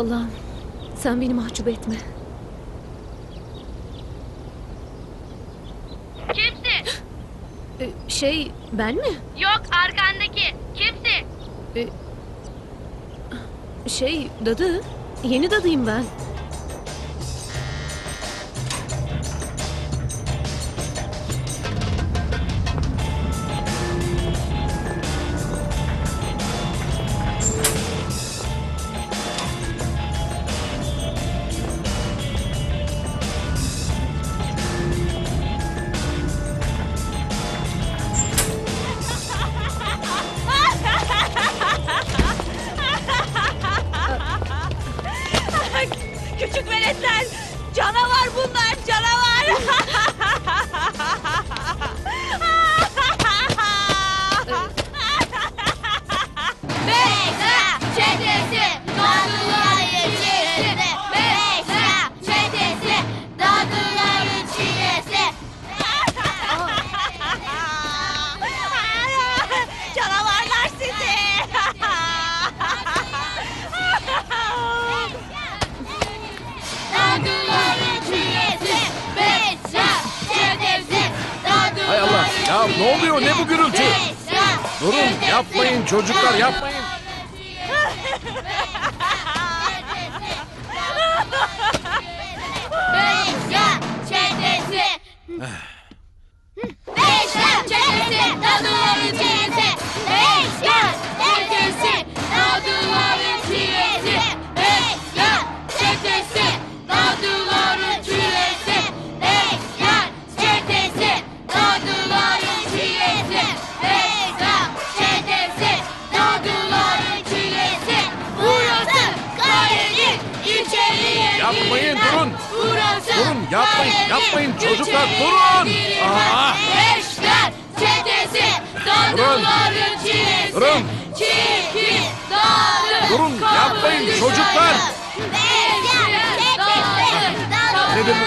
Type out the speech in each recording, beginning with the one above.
Allah'ım sen beni mahcup etme. Kimsin? Ee, şey ben mi? Yok arkandaki. Kimsin? Şey dadı. Yeni dadıyım ben.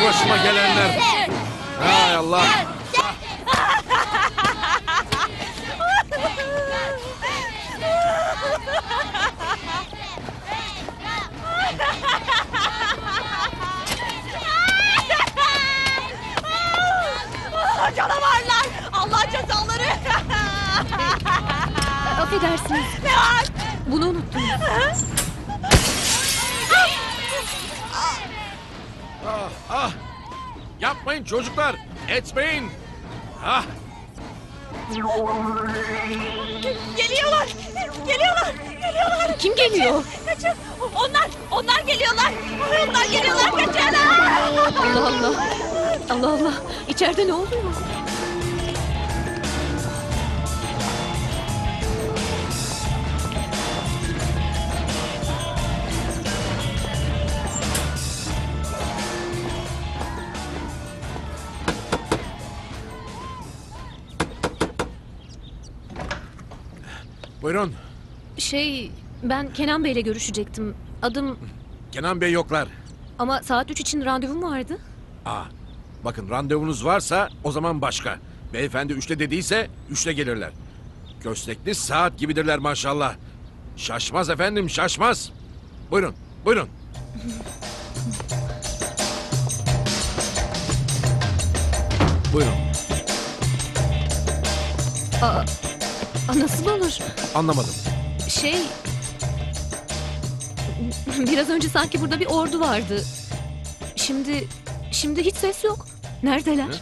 Bu başıma gelenler? Hay Allah. Canavarlar. Allah cezaları. Affedersiniz. ne var? Bunu unuttum. Ah, ah. Yapmayın çocuklar. Etmeyin. Ah, Geliyorlar. Geliyorlar. Geliyorlar. Kim geliyor? Kaçın. Onlar, onlar geliyorlar. Onlar geliyorlar. Kaçın. Allah Allah. Allah Allah. İçeride ne oluyor? Buyurun. Şey ben Kenan Bey'le görüşecektim. Adım Kenan Bey yoklar. ama saat 3 için randevum vardı. Aa, bakın randevunuz varsa o zaman başka. Beyefendi üçte dediyse üçte gelirler. Köstekli saat gibidirler maşallah. Şaşmaz efendim şaşmaz. Buyurun buyurun. Buyurun Aa, aa, nasıl olur? anlamadım. Şey... Biraz önce sanki burada bir ordu vardı. Şimdi... Şimdi hiç ses yok. Neredeler? Hı?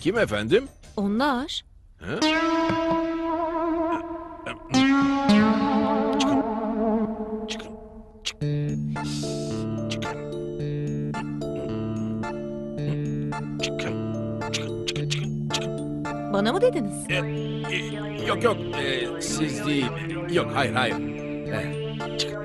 Kim efendim? Onlar. Hı? Çıkın. Çıkın. Çıkın. Çıkın. Çıkın. Çıkın. Çıkın. Çıkın. Bana mı dediniz? E, e, yok yok e, siz değil. Yok hayır hayır. E, çıkın.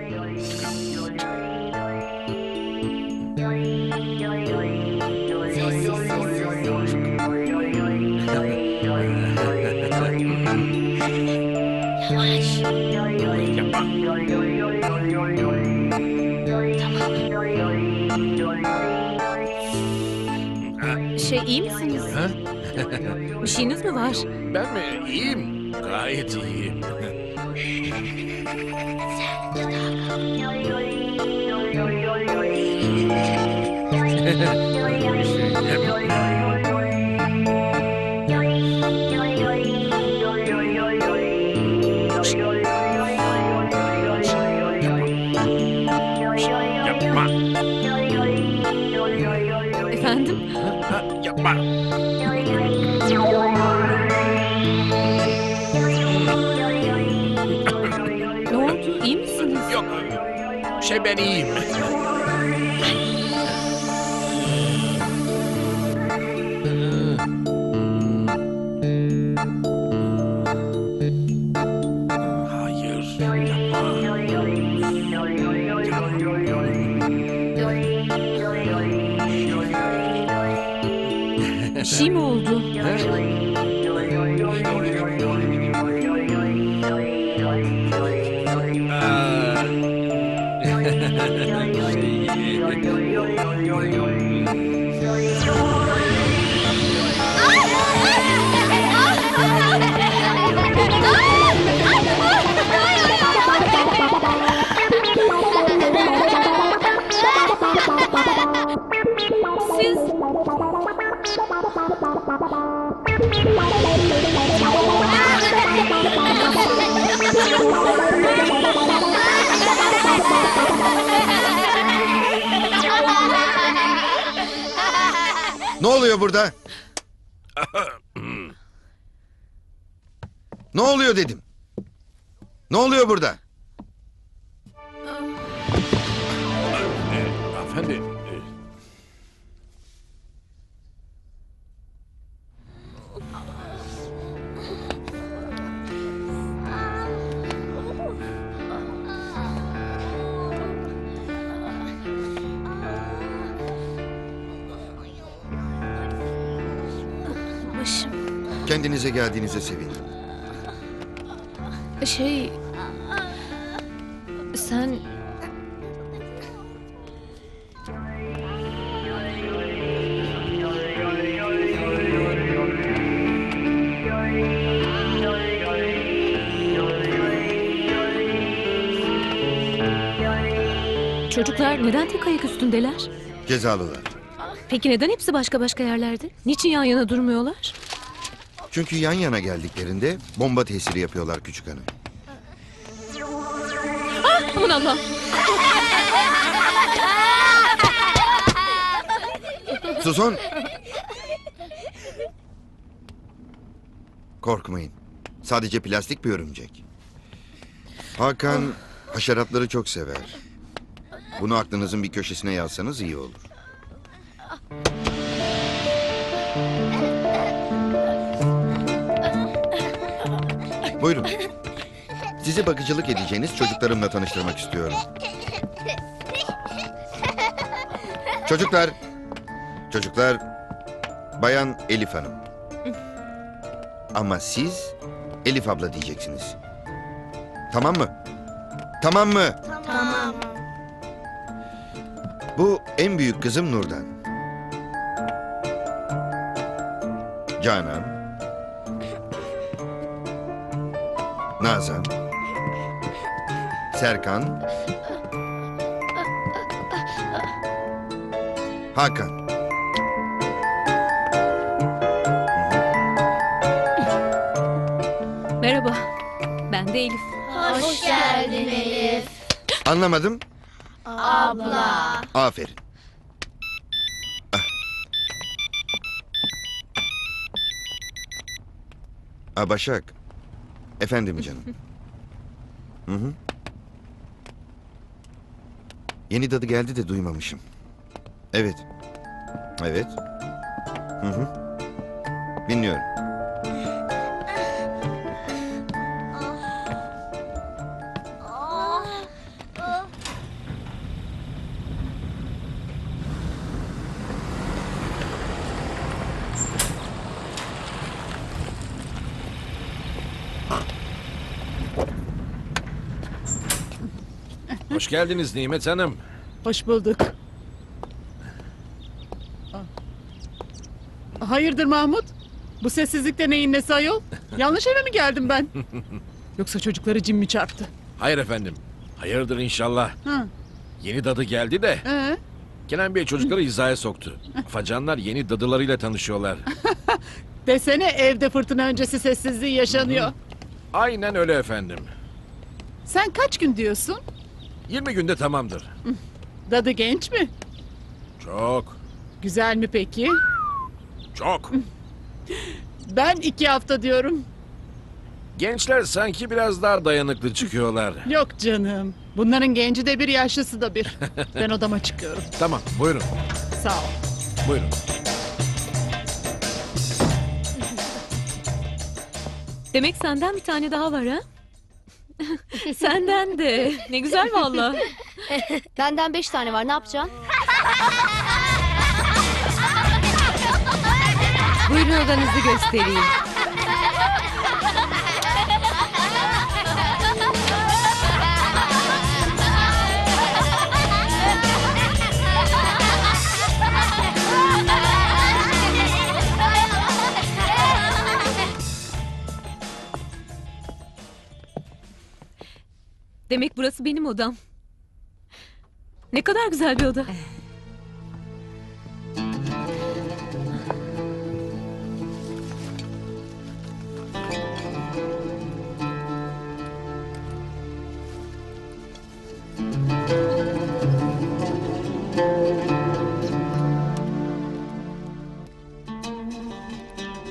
Şey iyi misiniz? Ha? Bir şeyiniz mi var? Ben mi? İyiyim. Gayet iyiyim. Yapma. Şey oluyor burada? ne oluyor dedim. Ne oluyor burada? Geldiğinize sevindim. Şey... Sen... Çocuklar neden tek ayak üstündeler? Cezalılar. Peki neden hepsi başka başka yerlerde? Niçin yan yana durmuyorlar? Çünkü yan yana geldiklerinde bomba tesiri yapıyorlar küçük hanım. Aman Allah! Susun! Korkmayın. Sadece plastik bir örümcek. Hakan haşeratları çok sever. Bunu aklınızın bir köşesine yazsanız iyi olur. Buyurun. Sizi bakıcılık edeceğiniz çocuklarımla tanıştırmak istiyorum. Çocuklar. Çocuklar. Bayan Elif Hanım. Ama siz Elif abla diyeceksiniz. Tamam mı? Tamam mı? Tamam. Bu en büyük kızım Nurdan. Canan. Nazan. Serkan. Hakan. Merhaba. Ben de Elif. Hoş geldin Elif. Anlamadım. Abla. Aferin. Ah. Başak. Efendim canım. Hı hı. Yeni dadı geldi de duymamışım. Evet. Evet. Hı hı. Dinliyorum. Geldiniz Nimet Hanım. Hoş bulduk. Hayırdır Mahmut? Bu sessizlikte neyin nesi ayol? Yanlış eve mi geldim ben? Yoksa çocukları cin mi çarptı? Hayır efendim. Hayırdır inşallah. Hı. Yeni dadı geldi de Ee? Kenan Bey çocukları hizaya soktu. Afacanlar yeni dadılarıyla tanışıyorlar. Desene evde fırtına öncesi sessizliği yaşanıyor. Aynen öyle efendim. Sen kaç gün diyorsun? 20 günde tamamdır. Dadı genç mi? Çok, Güzel mi peki? çok. Ben iki hafta diyorum. Gençler sanki biraz daha dayanıklı çıkıyorlar. Yok canım. Bunların genci de bir yaşlısı da bir. Ben odama çıkıyorum. Tamam, buyurun, Sağ ol. buyurun. Demek senden bir tane daha var ha? senden de. Ne güzel valla. Benden beş tane var ne yapacaksın? Buyurun odanızı göstereyim. Demek burası benim odam. Ne kadar güzel bir oda.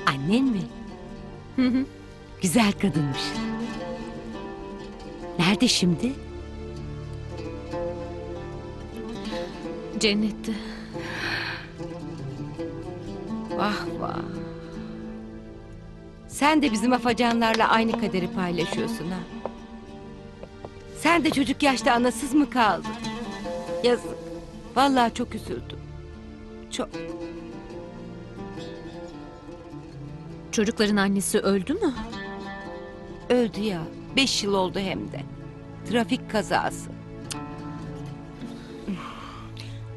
Annen mi? Hı hı. Güzel kadınmış. Nerede şimdi? Cennette. Vah vah. Sen de bizim afacanlarla aynı kaderi paylaşıyorsun ha. Sen de çocuk yaşta anasız mı kaldın? Yazık. Vallahi çok üzüldüm. Çok. Çocukların annesi öldü mü? Öldü ya. Beş yıl oldu hem de. Trafik kazası.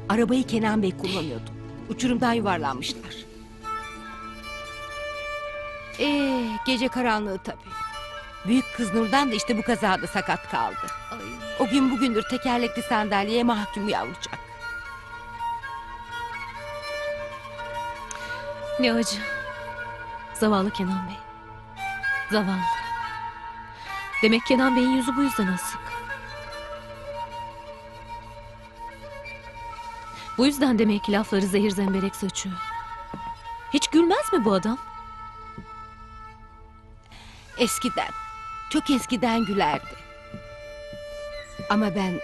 Arabayı Kenan Bey kullanıyordu. Uçurumdan yuvarlanmışlar. Ee, gece karanlığı tabii. Büyük kız Nurdan da işte bu kazada sakat kaldı. O gün bugündür tekerlekli sandalyeye mahkum yavrucak. Ne acı. Zavallı Kenan Bey. Zavallı. Demek Kenan Bey'in yüzü bu yüzden asık. Bu yüzden demek ki lafları zehir zemberek saçıyor. Hiç gülmez mi bu adam? Eskiden, çok eskiden gülerdi. Ama ben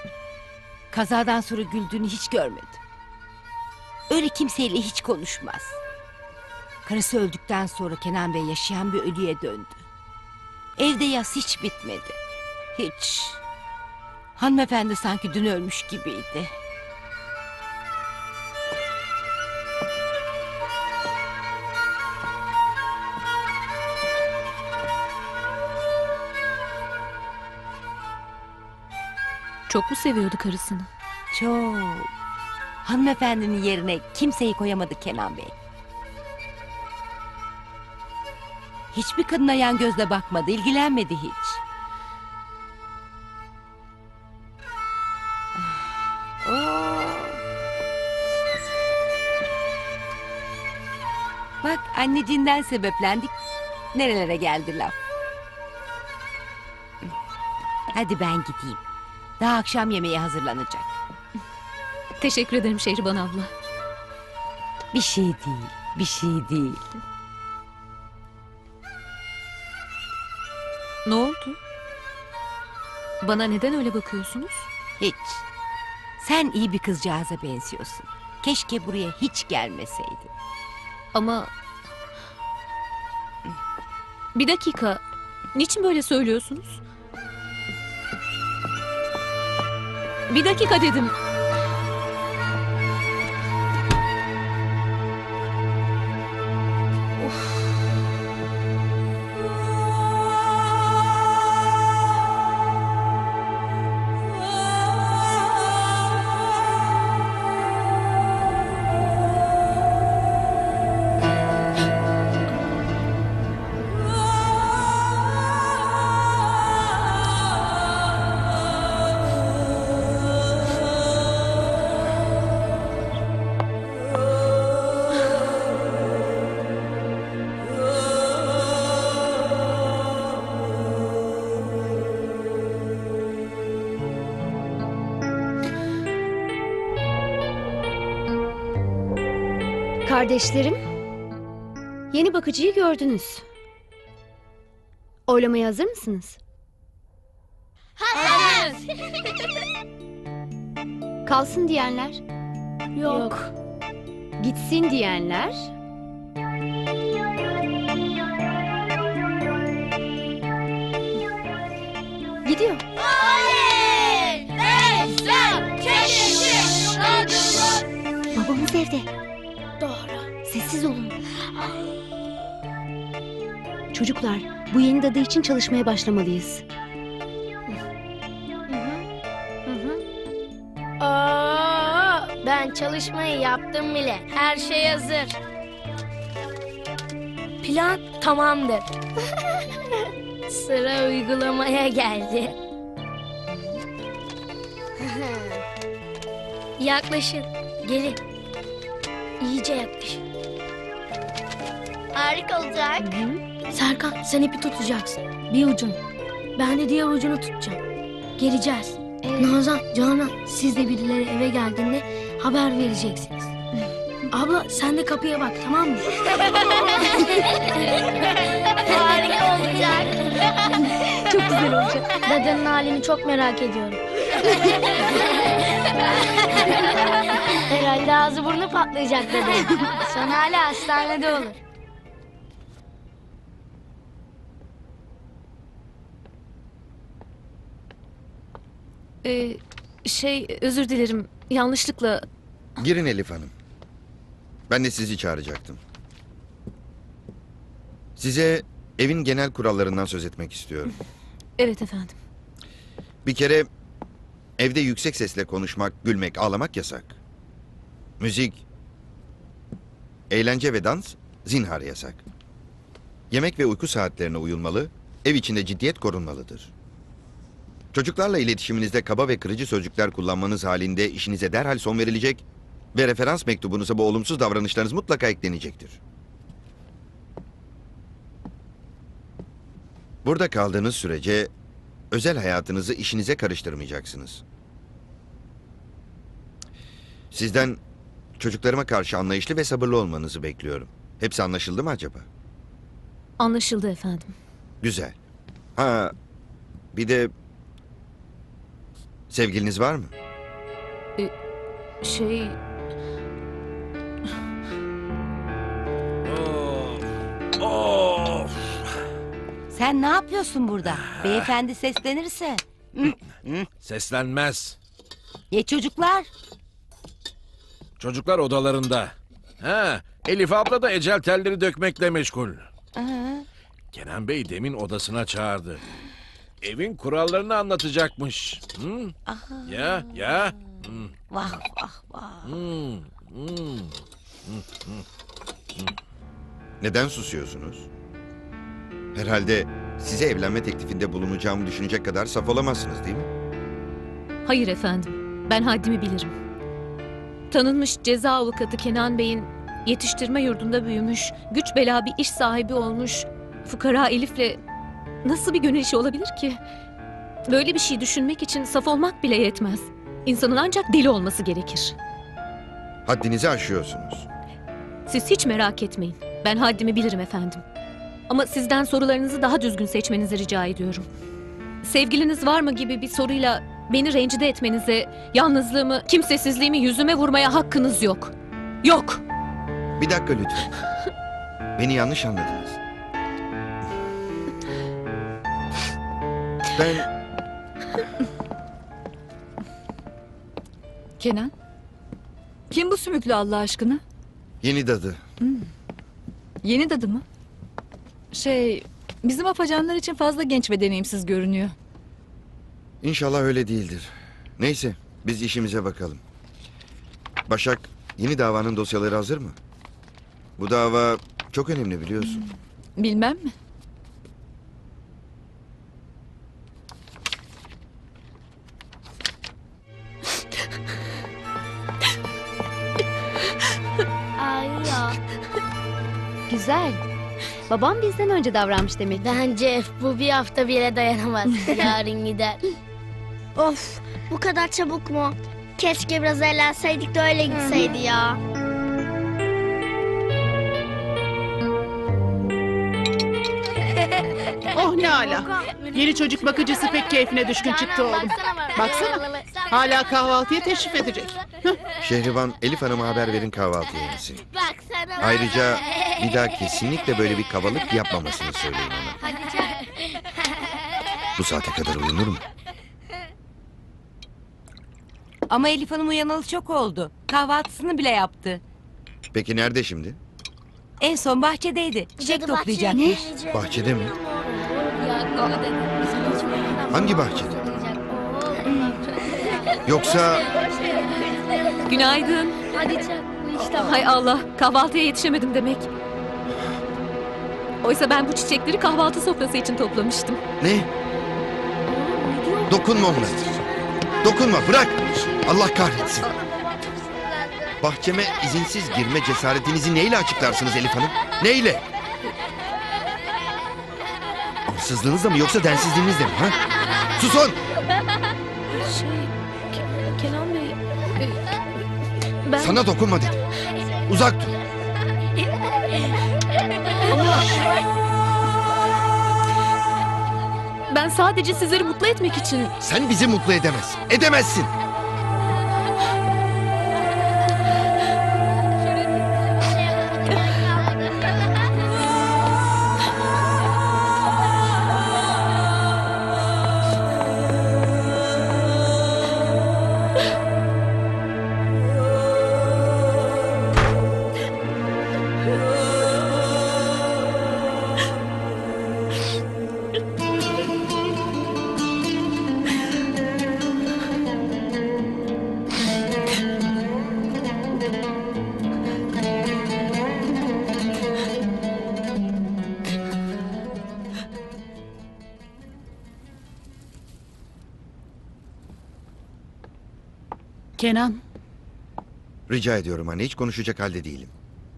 kazadan sonra güldüğünü hiç görmedim. Öyle kimseyle hiç konuşmaz. Karısı öldükten sonra Kenan Bey yaşayan bir ölüye döndü. Evde yas hiç bitmedi. Hiç. Hanımefendi sanki dün ölmüş gibiydi. Çok mu seviyordu karısını? Çok. Hanımefendinin yerine kimseyi koyamadı Kenan Bey. Hiçbir kadına yan gözle bakmadı, ilgilenmedi hiç. Oo. Bak anneciğinden sebeplendik. Nerelere geldi laf. Hadi ben gideyim. Daha akşam yemeği hazırlanacak. Teşekkür ederim Şehriban abla. Bir şey değil, bir şey değil. Bana neden öyle bakıyorsunuz? Hiç. Sen iyi bir kızcağıza benziyorsun. Keşke buraya hiç gelmeseydin. Ama... Bir dakika. Niçin böyle söylüyorsunuz? Bir dakika dedim. Kardeşlerim, yeni bakıcıyı gördünüz. Oylamaya hazır mısınız? Kalsın diyenler? Yok. Gitsin diyenler? Gidiyor. Babamız evde. Çocuklar, bu yeni dadı için çalışmaya başlamalıyız. Ben çalışmayı yaptım bile. Her şey hazır. Plan tamamdır. Sıra uygulamaya geldi. Yaklaşın. Gelin. İyice yaklaşın. Harika olacak. Serkan sen ipi tutacaksın. Bir ucunu. Ben de diğer ucunu tutacağım. Geleceğiz. Nazan, Canan siz de birileri eve geldiğinde haber vereceksiniz. Abla sen de kapıya bak tamam mı? Harika olacak. çok güzel olacak. Dadanın halini çok merak ediyorum. Herhalde ağzı burnu patlayacak dede. Son hala hastanede olur. Ee, şey özür dilerim. Yanlışlıkla Girin Elif Hanım. Ben de sizi çağıracaktım. Size evin genel kurallarından söz etmek istiyorum. evet efendim. Bir kere evde yüksek sesle konuşmak, gülmek, ağlamak yasak. Müzik, eğlence ve dans zinhar yasak. Yemek ve uyku saatlerine uyulmalı, ev içinde ciddiyet korunmalıdır. Çocuklarla iletişiminizde kaba ve kırıcı sözcükler kullanmanız halinde işinize derhal son verilecek ve referans mektubunuza bu olumsuz davranışlarınız mutlaka eklenecektir. Burada kaldığınız sürece özel hayatınızı işinize karıştırmayacaksınız. Sizden çocuklarıma karşı anlayışlı ve sabırlı olmanızı bekliyorum. Hepsi anlaşıldı mı acaba? Anlaşıldı efendim. Güzel. Ha, bir de sevgiliniz var mı? Şey Of! Sen ne yapıyorsun burada? Beyefendi seslenirse. Seslenmez. Ya çocuklar? Çocuklar odalarında. Ha, Elif abla da ecel telleri dökmekle meşgul. Kenan Bey demin odasına çağırdı. Evin kurallarını anlatacakmış. Hı? Ya, ya. Hı, vah vah vah. hı, hı. Neden susuyorsunuz? Herhalde size evlenme teklifinde bulunacağımı düşünecek kadar saf olamazsınız değil mi? hayır efendim. Ben haddimi bilirim. Tanınmış ceza avukatı Kenan Bey'in yetiştirme yurdunda büyümüş, güç bela bir iş sahibi olmuş, fukara Elif'le nasıl bir gönül işi olabilir ki? Böyle bir şey düşünmek için saf olmak bile yetmez. İnsanın ancak deli olması gerekir. Haddinizi aşıyorsunuz. Siz hiç merak etmeyin. Ben haddimi bilirim efendim. Ama sizden sorularınızı daha düzgün seçmenizi rica ediyorum. Sevgiliniz var mı gibi bir soruyla beni rencide etmenize, yalnızlığımı, kimsesizliğimi yüzüme vurmaya hakkınız yok. Yok. Bir dakika lütfen. Beni yanlış anladınız. Ben Kenan. Kim bu sümüklü Allah aşkına? yeni dadı. Yeni dadı mı? Şey, bizim afacanlar için fazla genç ve deneyimsiz görünüyor. İnşallah öyle değildir. Neyse biz işimize bakalım. Başak yeni davanın dosyaları hazır mı? Bu dava çok önemli biliyorsun. Bilmem mi? Güzel. Babam bizden önce davranmış demek. Bence bu bir hafta bile dayanamaz. Yarın gider. Of bu kadar çabuk mu? Keşke biraz eğlenseydik de öyle gitseydi ya. Ne ala. Yeni çocuk bakıcısı pek keyfine düşkün çıktı oğlum. Baksana. Hala kahvaltıya teşrif edecek. Hıh, Şehriban, Elif Hanım'a haber verin kahvaltıya yemesin. Ayrıca bir daha kesinlikle böyle bir kabalık yapmamasını söyleyin ona. Bu saate kadar uyunur mu? Ama Elif Hanım uyanalı çok oldu. Kahvaltısını bile yaptı. Peki nerede şimdi? En son bahçedeydi. Çiçek toplayacakmış. Bahçede mi? Hangi bahçede? Yoksa Günaydın. Hadi çak. Hay Allah kahvaltıya yetişemedim demek. Oysa ben bu çiçekleri kahvaltı sofrası için toplamıştım. ne? Dokunma onlara. Dokunma bırak. Allah kahretsin. Bahçeme izinsiz girme cesaretinizi neyle açıklarsınız Elif Hanım? Neyle? Arsızlığınızla mı yoksa densizliğinizle mi? Ha? Susun! Şey, Ke- Kenan Bey... e, Ben... Sana dokunma dedim. Uzak dur. Ben sadece sizleri mutlu etmek için... Sen bizi mutlu edemezsin. Edemezsin. Rica ediyorum anne hiç konuşacak halde değilim.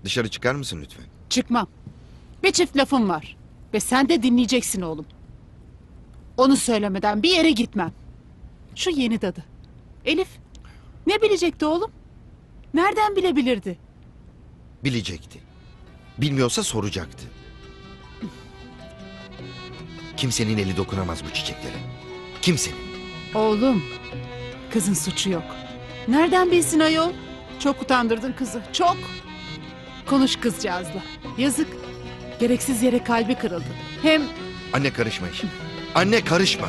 Dışarı çıkar mısın lütfen? çıkmam. Bir çift lafım var. Ve sen de dinleyeceksin oğlum. Onu söylemeden bir yere gitmem. Şu yeni dadı. Elif ne bilecekti oğlum? Nereden bilebilirdi? Bilecekti. Bilmiyorsa soracaktı. Kimsenin eli dokunamaz bu çiçeklere. Kimsenin. Oğlum kızın suçu yok. Nereden bilsin ayol? Çok utandırdın kızı çok. Konuş kızcağızla. Yazık. Gereksiz yere kalbi kırıldı. Hem Anne karışma işim. Anne karışma.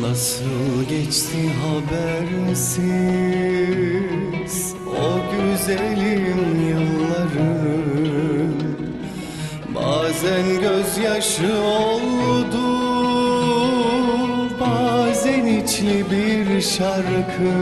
Nasıl geçti habersiz gözyaşı oldu. Bazen içli bir şarkı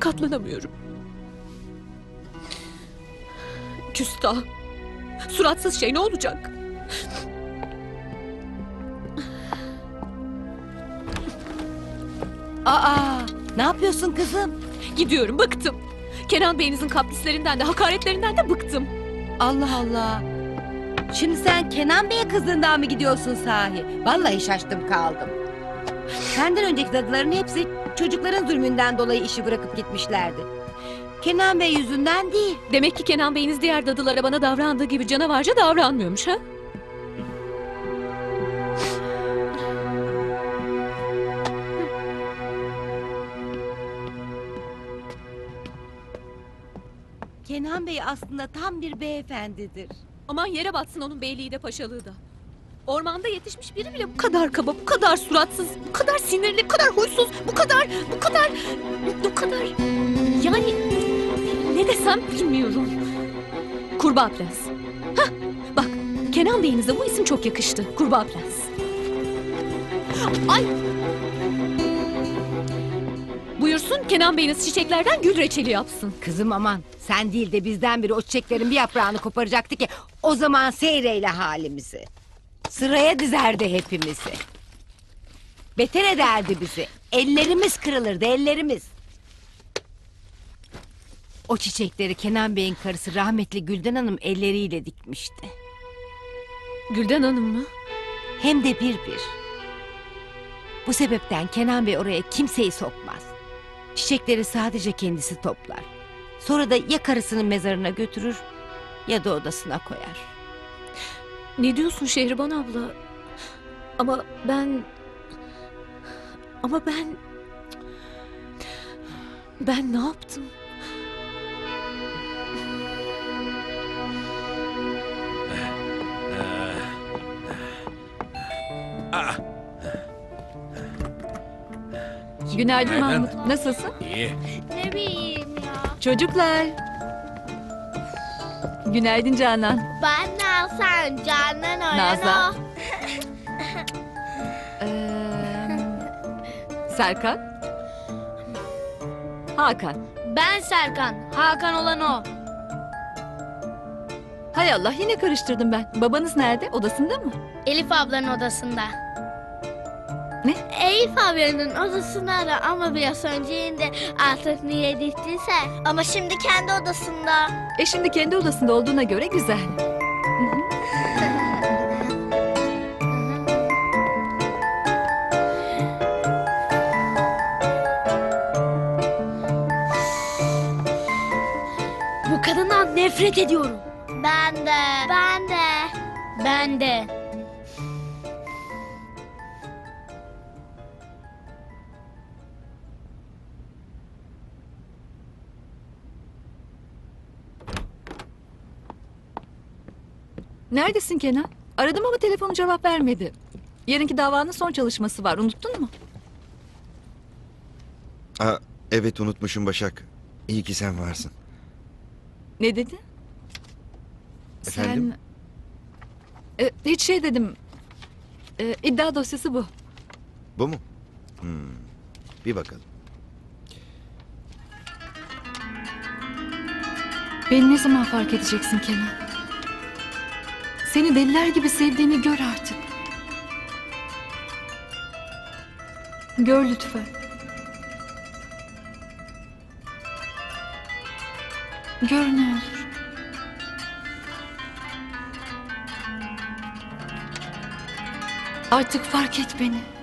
katlanamıyorum. Küstah. Suratsız şey ne olacak? Aa, ne yapıyorsun kızım? Gidiyorum bıktım. Kenan Bey'inizin kaprislerinden de hakaretlerinden de bıktım. Allah Allah. Şimdi sen Kenan Bey'e kızdığından mı gidiyorsun sahi? Vallahi şaştım kaldım. Senden önceki dadıların hepsi çocukların zulmünden dolayı işi bırakıp gitmişlerdi. Kenan Bey yüzünden değil. Demek ki Kenan Bey'iniz diğer dadılara bana davrandığı gibi canavarca davranmıyormuş ha? Kenan Bey aslında tam bir beyefendidir. Aman yere batsın onun beyliği de paşalığı da. Ormanda yetişmiş biri bile bu kadar kaba, bu kadar suratsız, bu kadar sinirli, bu kadar huysuz, bu kadar, bu kadar, bu kadar... Yani ne desem bilmiyorum. Kurbağa Prens. Hah, bak Kenan Bey'inize bu isim çok yakıştı. Kurbağa Prens. Ay! Buyursun Kenan Bey'iniz çiçeklerden gül reçeli yapsın. Kızım aman sen değil de bizden biri o çiçeklerin bir yaprağını koparacaktı ki o zaman seyreyle halimizi. Sıraya dizerdi hepimizi. Beter ederdi bizi. Ellerimiz kırılırdı ellerimiz. O çiçekleri Kenan Bey'in karısı rahmetli Gülden Hanım elleriyle dikmişti. Gülden Hanım mı? Hem de bir bir. Bu sebepten Kenan Bey oraya kimseyi sokmaz. Çiçekleri sadece kendisi toplar. Sonra da ya karısının mezarına götürür ya da odasına koyar. Ne diyorsun Şehriban abla? Ama ben... Ama ben... Ben ne yaptım? Günaydın Günaydın. Mahmut. Nasılsın? iyi. Ne bileyim ya. Çocuklar. Günaydın Canan. Ben Nazan, Canan Nazan. Ee, Serkan. Hakan. Ben Serkan, Hakan olan o. Hay Allah yine karıştırdım ben. Babanız nerede? Odasında mı? Elif ablanın odasında. Ne? Elif ablanın odasını ara ama biraz önce indi. Artık niye gittiyse. Ama şimdi kendi odasında. E şimdi kendi odasında olduğuna göre güzel. Bu kadından nefret ediyorum. Ben de. Ben de. Ben de. Neredesin Kenan? Aradım ama telefonu cevap vermedi. Yarınki davanın son çalışması var. Unuttun mu? Aa, evet unutmuşum Başak. İyi ki sen varsın. Ne dedi? Efendim? Sen... E, hiç şey dedim. E, iddia dosyası bu. Bu mu? Hmm, bir bakalım. Beni ne zaman fark edeceksin Kenan? Seni deliler gibi sevdiğini gör artık. Gör lütfen. Gör ne olur. Artık fark et beni.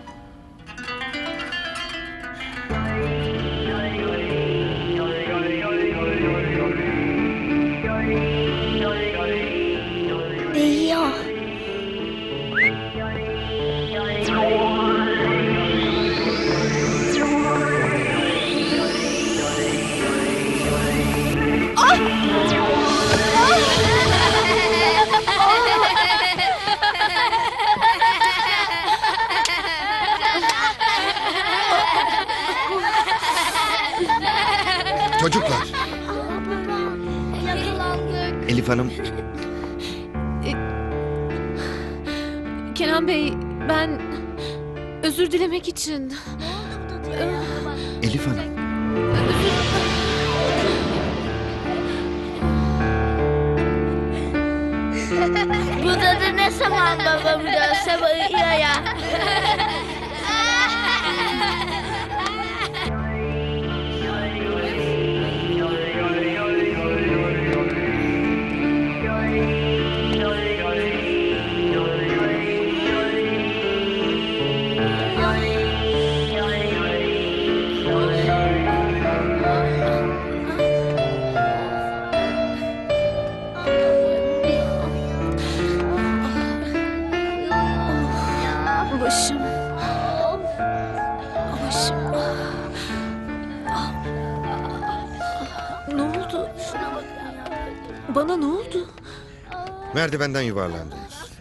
Merdivenden yuvarlandınız.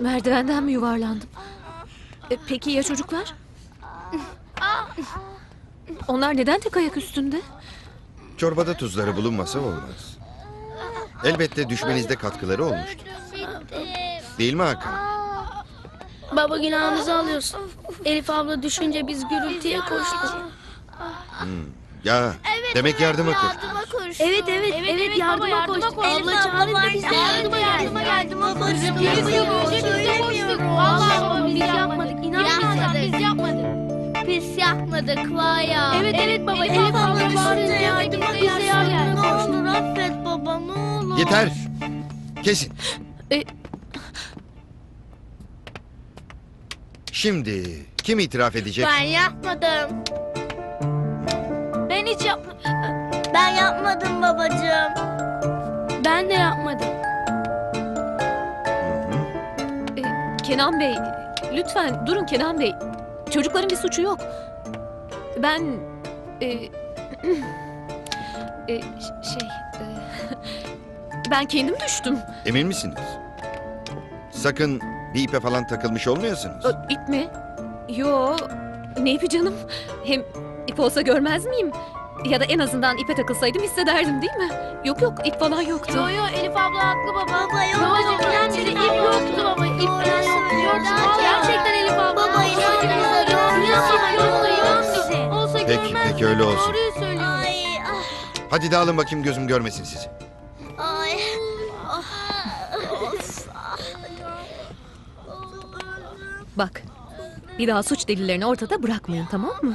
Merdivenden mi yuvarlandım? E, peki ya çocuklar? Onlar neden tek ayak üstünde? Çorbada tuzları bulunmasa olmaz. Elbette düşmenizde katkıları olmuştur. Değil mi Hakan? Baba günahımızı alıyorsun. Elif abla düşünce biz gürültüye koştuk. Ya demek yardıma koş. Evet evet evet, yardıma, koştuk. Abla çağırdı da biz de yardıma yardıma yardıma koştuk. Biz söylemiyoruz. Vallahi baba biz yapmadık. İnan biz yapmadık. Biz yapmadık var ya. Evet evet baba Elif abla bağırınca yardıma biz de yardıma koştuk. Ne olur affet baba ne olur. Yeter. Kesin. E- Şimdi kim itiraf edecek? Ben yapmadım. Ben hiç yapmadım. Ben yapmadım babacığım. Ben de yapmadım. E, Kenan Bey, lütfen durun Kenan Bey. Çocukların bir suçu yok. Ben... e, e, ş- şey... e, ben kendim düştüm. Emin misiniz? Sakın bir ipe falan takılmış olmayasınız. Ö, İp mi? Yo. Ne ipi canım? Hem ip olsa görmez miyim? Ya da en azından ipe takılsaydım hissederdim değil mi? Yok yok ip falan yoktu. Yo yo Elif abla haklı baba. Baba yok. Babacığım inan bize ip yoktu baba. İp falan yoktu. Yoktu. Gerçekten Elif abla. Baba yok. Yok yoktu yoktu. Olsa Peki, görmezdim. peki, öyle olsun. Doğruyu söylüyor. Ay ah, Hadi dağılın bakayım gözüm görmesin sizi. ay. ah, ah. Bak. Bir daha suç delillerini ortada bırakmayın tamam mı?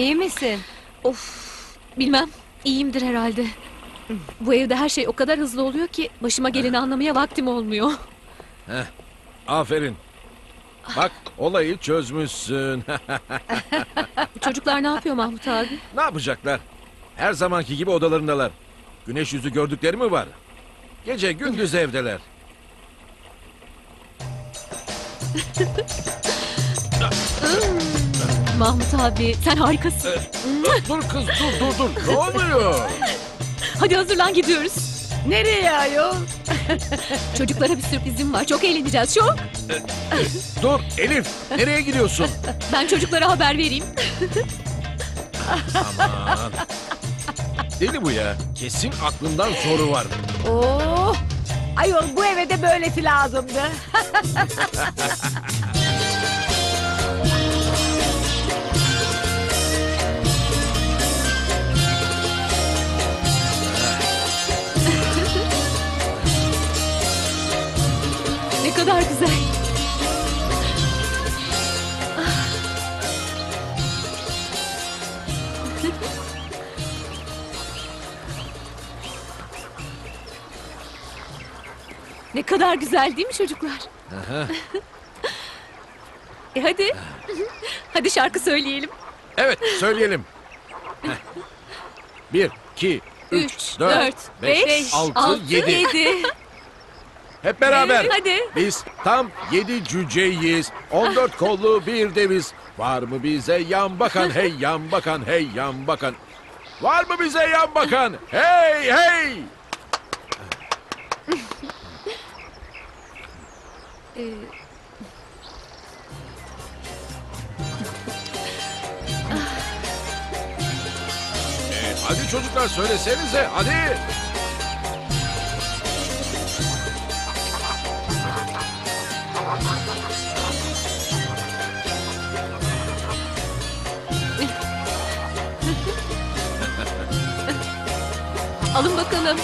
İyi misin? Of. Bilmem. İyiyimdir herhalde. Bu evde her şey o kadar hızlı oluyor ki başıma geleni anlamaya vaktim olmuyor. Aferin. Bak olayı çözmüşsün. Çocuklar ne yapıyor Mahmut abi? ne yapacaklar? Her zamanki gibi odalarındalar. Güneş yüzü gördükleri mi var? Gece gündüz evdeler. Mahmut abi sen harikasın. dur kız dur dur dur. Ne oluyor? Hadi hazırlan gidiyoruz. Nereye ayol? Çocuklara bir sürprizim var. Çok eğleneceğiz çok. Dur Elif. Nereye gidiyorsun? Ben çocuklara haber vereyim. Aman. Deli bu ya. Kesin aklından soru var. Oo. Ayol bu eve de böylesi lazımdı. kadar güzel. ne kadar güzel değil mi çocuklar? Aha. E hadi. hadi şarkı söyleyelim. Evet söyleyelim. Bir, iki, üç, 3, dört, 4, beş, 5, altı, 6, yedi. 7. Hep beraber. Hadi. Biz tam yedi cüceyiz. On dört kollu bir deviz. Var mı bize yan bakan hey yan bakan hey yan bakan. Var mı bize yan bakan hey hey. Ee, Ee, hadi çocuklar söylesenize hadi. Alın bakalım.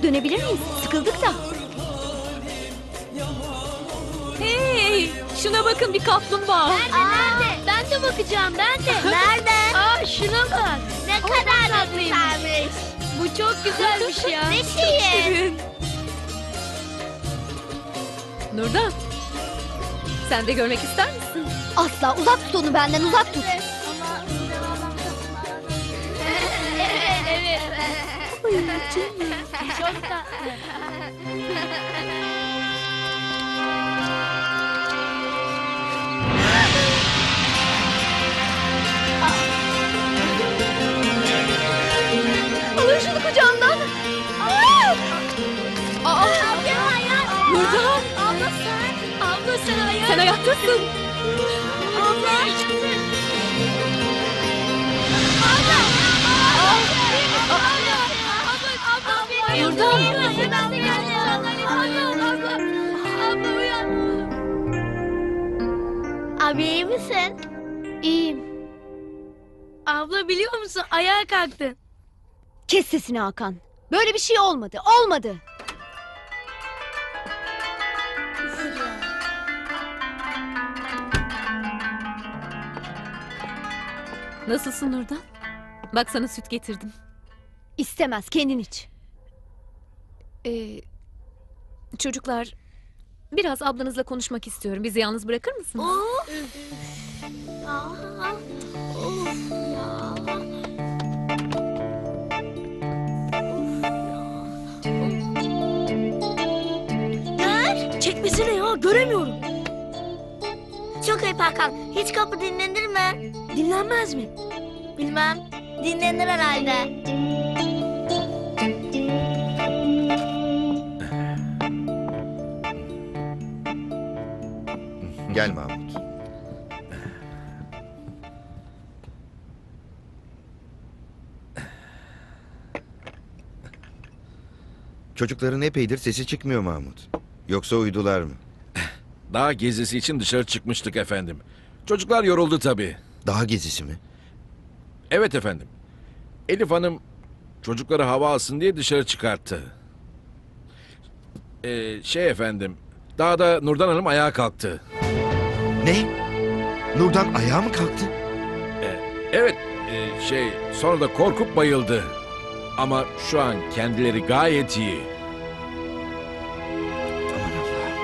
Artık dönebilir miyiz? Sıkıldık da. Hey, şuna bakın bir kaplumbağa. Nerede? Ben de bakacağım ben de. Nerede? Aa şuna bak. Ne kadar da güzelmiş. Bu çok güzelmiş ya. ne şiir. Nurdan. Sen de görmek ister misin? Asla uzak tut onu benden uzak tut. Çok tatlı. Alın şunu kucağımdan. Abla hayat. Nurdan. Abla sen. Abla sen hayat. Sen ayaktasın. Abla. Nurdan. Abi iyi misin? İyiyim. Abla biliyor musun ayağa kalktın. Kes sesini Hakan. Böyle bir şey olmadı. Olmadı. Nasılsın Nurdan? Bak sana süt getirdim. İstemez. Kendin iç. Ee, çocuklar, biraz ablanızla konuşmak istiyorum. Bizi yalnız bırakır mısınız? Of. Aa, of ya. Ya göremiyorum. Çok ayıp Hakan. Hiç kapı dinlenir mi? Dinlenmez mi? Bilmem. Dinlenir herhalde. Gel Mahmut. Çocukların epeydir sesi çıkmıyor Mahmut. Yoksa uyudular mı? Dağ gezisi için dışarı çıkmıştık efendim. Çocuklar yoruldu tabii. Daha gezisi mi? Evet efendim. Elif Hanım çocukları hava alsın diye dışarı çıkarttı. Ee, şey efendim. Dağda Nurdan Hanım ayağa kalktı. Ne? Nurdan ayağa mı kalktı? Evet, e, şey sonra da korkup bayıldı. Ama şu an kendileri gayet iyi. Aman Allah'ım.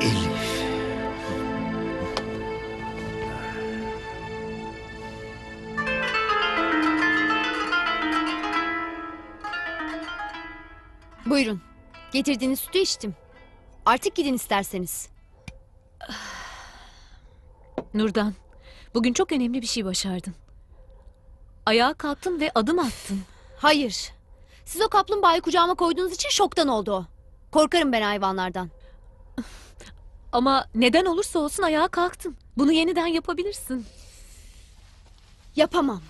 Elif. Buyurun. Getirdiğiniz sütü içtim. Artık gidin isterseniz. Nurdan, bugün çok önemli bir şey başardın. Ayağa kalktın ve adım attın. Hayır. Siz o kaplumbağayı kucağıma koyduğunuz için şoktan oldu o. Korkarım ben hayvanlardan. Ama neden olursa olsun ayağa kalktın. Bunu yeniden yapabilirsin. Yapamam.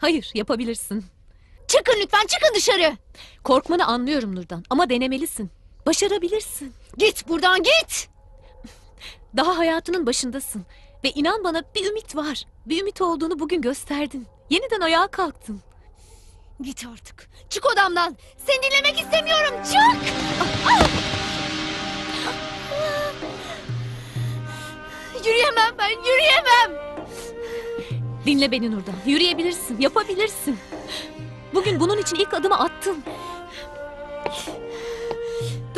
Hayır, yapabilirsin. Çıkın lütfen çıkın dışarı. Korkmanı anlıyorum Nurdan ama denemelisin. Başarabilirsin. Git buradan git. Daha hayatının başındasın. Ve inan bana bir ümit var. Bir ümit olduğunu bugün gösterdin. Yeniden ayağa kalktın. Git artık. Çık odamdan. Seni dinlemek istemiyorum. Çık. Yürüyemem ben yürüyemem. Dinle beni Nurdan. Yürüyebilirsin, yapabilirsin. Bugün bunun için ilk adımı attın.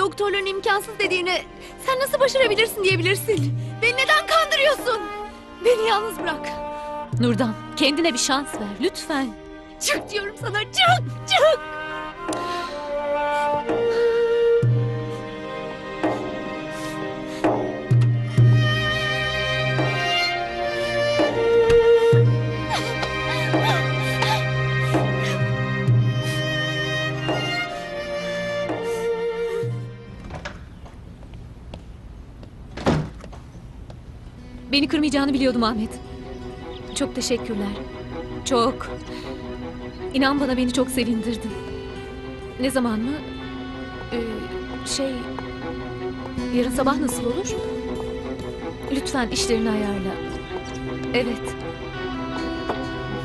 Doktorların imkansız dediğine sen nasıl başarabilirsin diyebilirsin. Beni neden kandırıyorsun? Beni yalnız bırak. Nurdan, kendine bir şans ver lütfen. Çık diyorum sana çık çık. Beni kırmayacağını biliyordum Ahmet. Çok teşekkürler. Çok. İnan bana beni çok sevindirdin. Ne zaman mı? Ee, şey... Yarın sabah nasıl olur? Lütfen işlerini ayarla. Evet.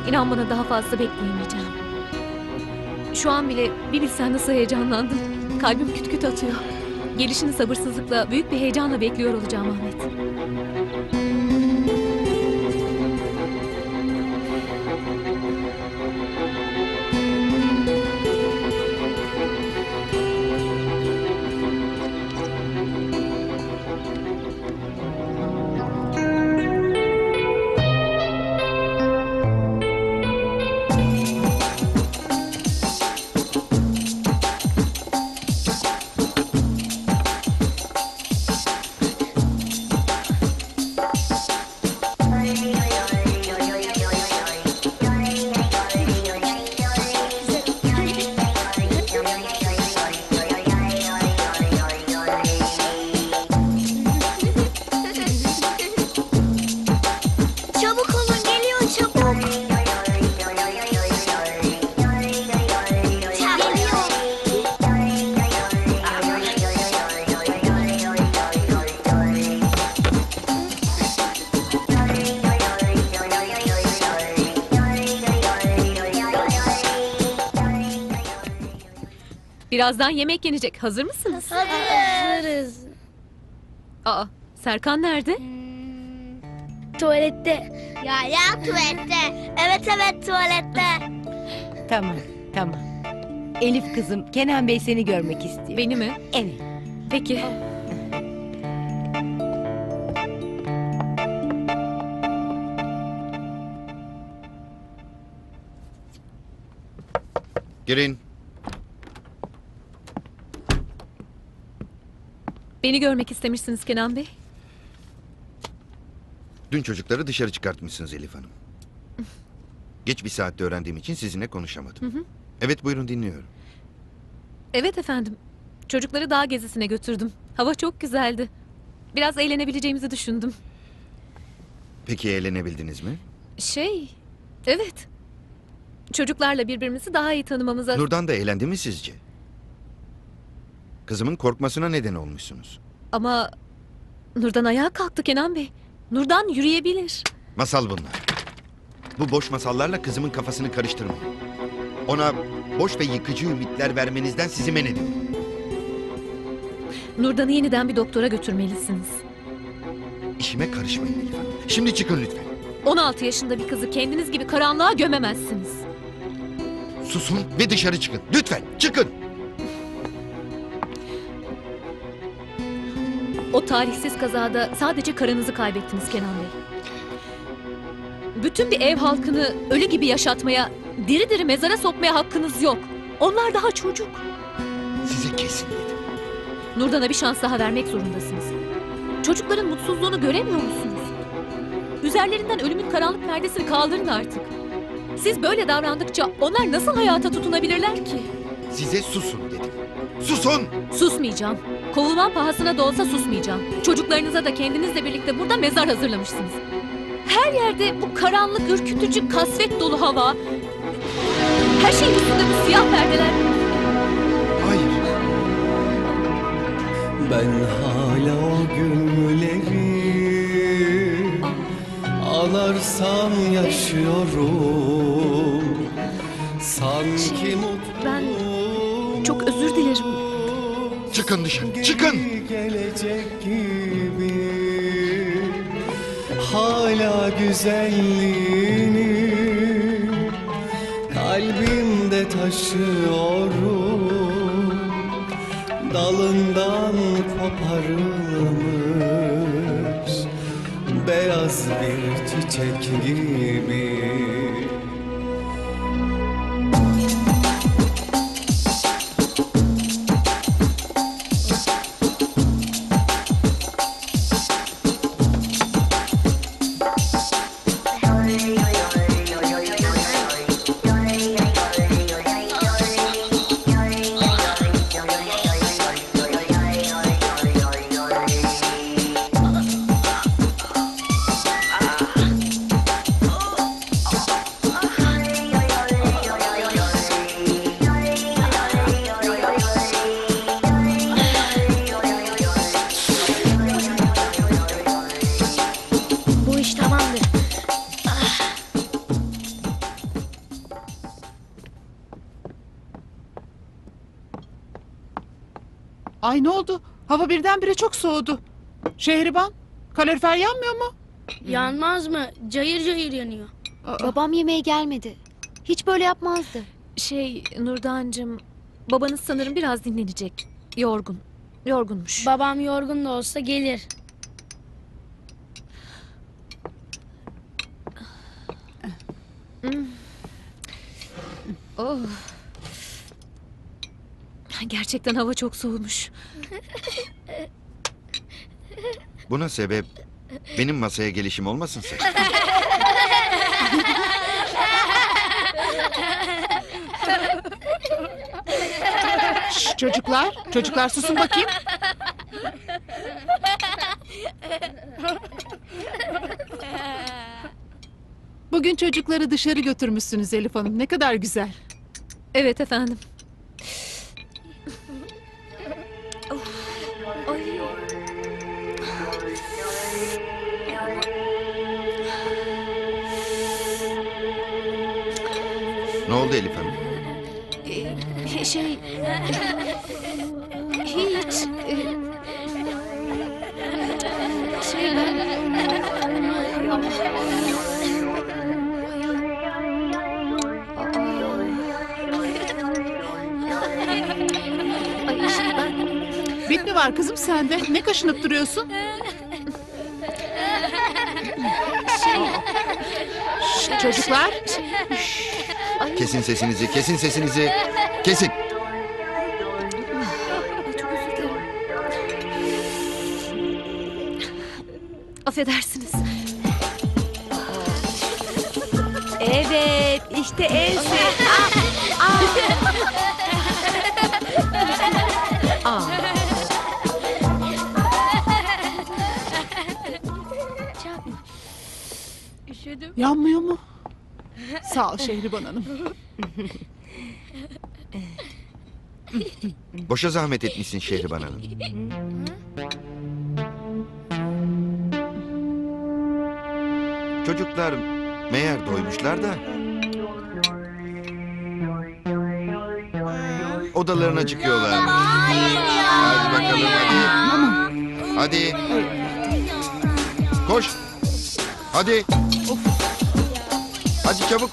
İnan bana daha fazla bekleyemeyeceğim. Şu an bile bir bilsen nasıl heyecanlandım. Kalbim küt küt atıyor. Gelişini sabırsızlıkla, büyük bir heyecanla bekliyor olacağım Ahmet. Birazdan yemek yenecek. Hazır mısınız? Hazırız. Aa, Serkan nerede? Tuvalette. Ya ya tuvalette. Evet evet tuvalette. Tamam, tamam. Elif kızım, Kenan Bey seni görmek istiyor. Beni mi? Evet. Peki. Girin. Beni görmek istemişsiniz Kenan Bey. Dün çocukları dışarı çıkartmışsınız Elif Hanım. Geç bir saatte öğrendiğim için sizinle konuşamadım. Evet buyurun dinliyorum. Evet efendim. Çocukları dağ gezisine götürdüm. Hava çok güzeldi. Biraz eğlenebileceğimizi düşündüm. Peki eğlenebildiniz mi? Şey, evet. Çocuklarla birbirimizi daha iyi tanımamıza... Nurdan da eğlendi mi sizce? Kızımın korkmasına neden olmuşsunuz. Ama Nurdan ayağa kalktı Kenan Bey. Nurdan yürüyebilir. Masal bunlar. Bu boş masallarla kızımın kafasını karıştırmayın. Ona boş ve yıkıcı ümitler vermenizden sizi men ediyorum. Nurdan'ı yeniden bir doktora götürmelisiniz. İşime karışmayın Elif Hanım. Şimdi çıkın lütfen. 16 yaşında bir kızı kendiniz gibi karanlığa gömemezsiniz. Susun ve dışarı çıkın. Lütfen çıkın. O talihsiz kazada sadece karınızı kaybettiniz Kenan Bey. Bütün bir ev halkını ölü gibi yaşatmaya, diri diri mezara sokmaya hakkınız yok. Onlar daha çocuk. Size kesin dedim. Nurdan'a bir şans daha vermek zorundasınız. Çocukların mutsuzluğunu göremiyor musunuz? Üzerlerinden ölümün karanlık perdesini kaldırın artık. Siz böyle davrandıkça onlar nasıl hayata tutunabilirler ki? Size susun dedim. Susun! Susmayacağım. Kovulmam pahasına da olsa susmayacağım. Çocuklarınıza da kendinizle birlikte burada mezar hazırlamışsınız. Her yerde bu karanlık, ürkütücü, kasvet dolu hava. Her şeyin üstünde bu siyah perdeler. Hayır. Ben hala o günleri Ağlarsam yaşıyorum Sanki mutlu Çıkın dışarı. Çıkın! Gelecek gibi Hala güzelliğini Kalbimde taşıyorum Dalından koparılmış Beyaz bir çiçek gibi birdenbire çok soğudu. Şehriban, kalorifer yanmıyor mu? Yanmaz mı? Cayır cayır yanıyor. Aa, Babam yemeğe gelmedi. Hiç böyle yapmazdı. Şey Nurdancığım, babanız sanırım biraz dinlenecek. Yorgun. Yorgunmuş. Babam yorgun da olsa gelir. Oh. Gerçekten hava çok soğumuş. Buna sebep benim masaya gelişim olmasın sen. şş, çocuklar, çocuklar susun bakayım. Bugün çocukları dışarı götürmüşsünüz Elif Hanım. Ne kadar güzel. Evet efendim. Oldu Elif Hanım? Ee, şey... Hiç... e, Şey şey ben... Bit mi var kızım sende? Ne kaşınıp duruyorsun? Şş, çocuklar, Kesin sesinizi, kesin sesinizi. Kesin. Affedersiniz. Ol Şehriban Hanım. Boşa zahmet etmişsin Şehriban Hanım. Çocuklar meğer doymuşlar da odalarına çıkıyorlar. Hadi bakalım hadi. Hadi. Koş. Hadi. Hadi çabuk.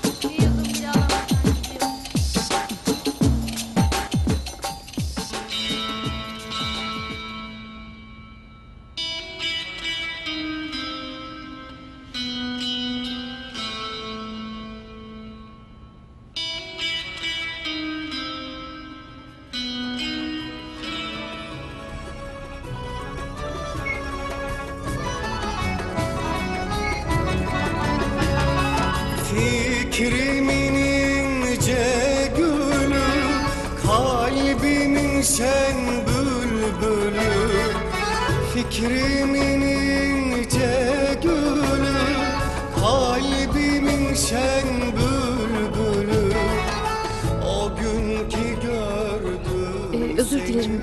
Dilerim.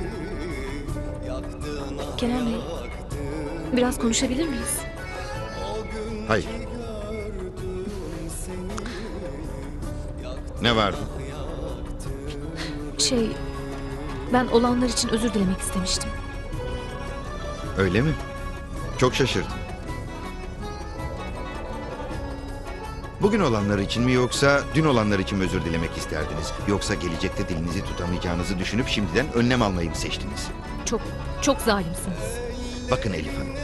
Kenan Bey, biraz konuşabilir miyiz? Hayır. Ne vardı? Şey, ben olanlar için özür dilemek istemiştim. Öyle mi? Çok şaşırdım. Bugün olanlar için mi yoksa dün olanlar için mi özür dilemek isterdiniz? Yoksa gelecekte dilinizi tutamayacağınızı düşünüp şimdiden önlem almayı mı seçtiniz? Çok, çok zalimsiniz. Bakın Elif Hanım.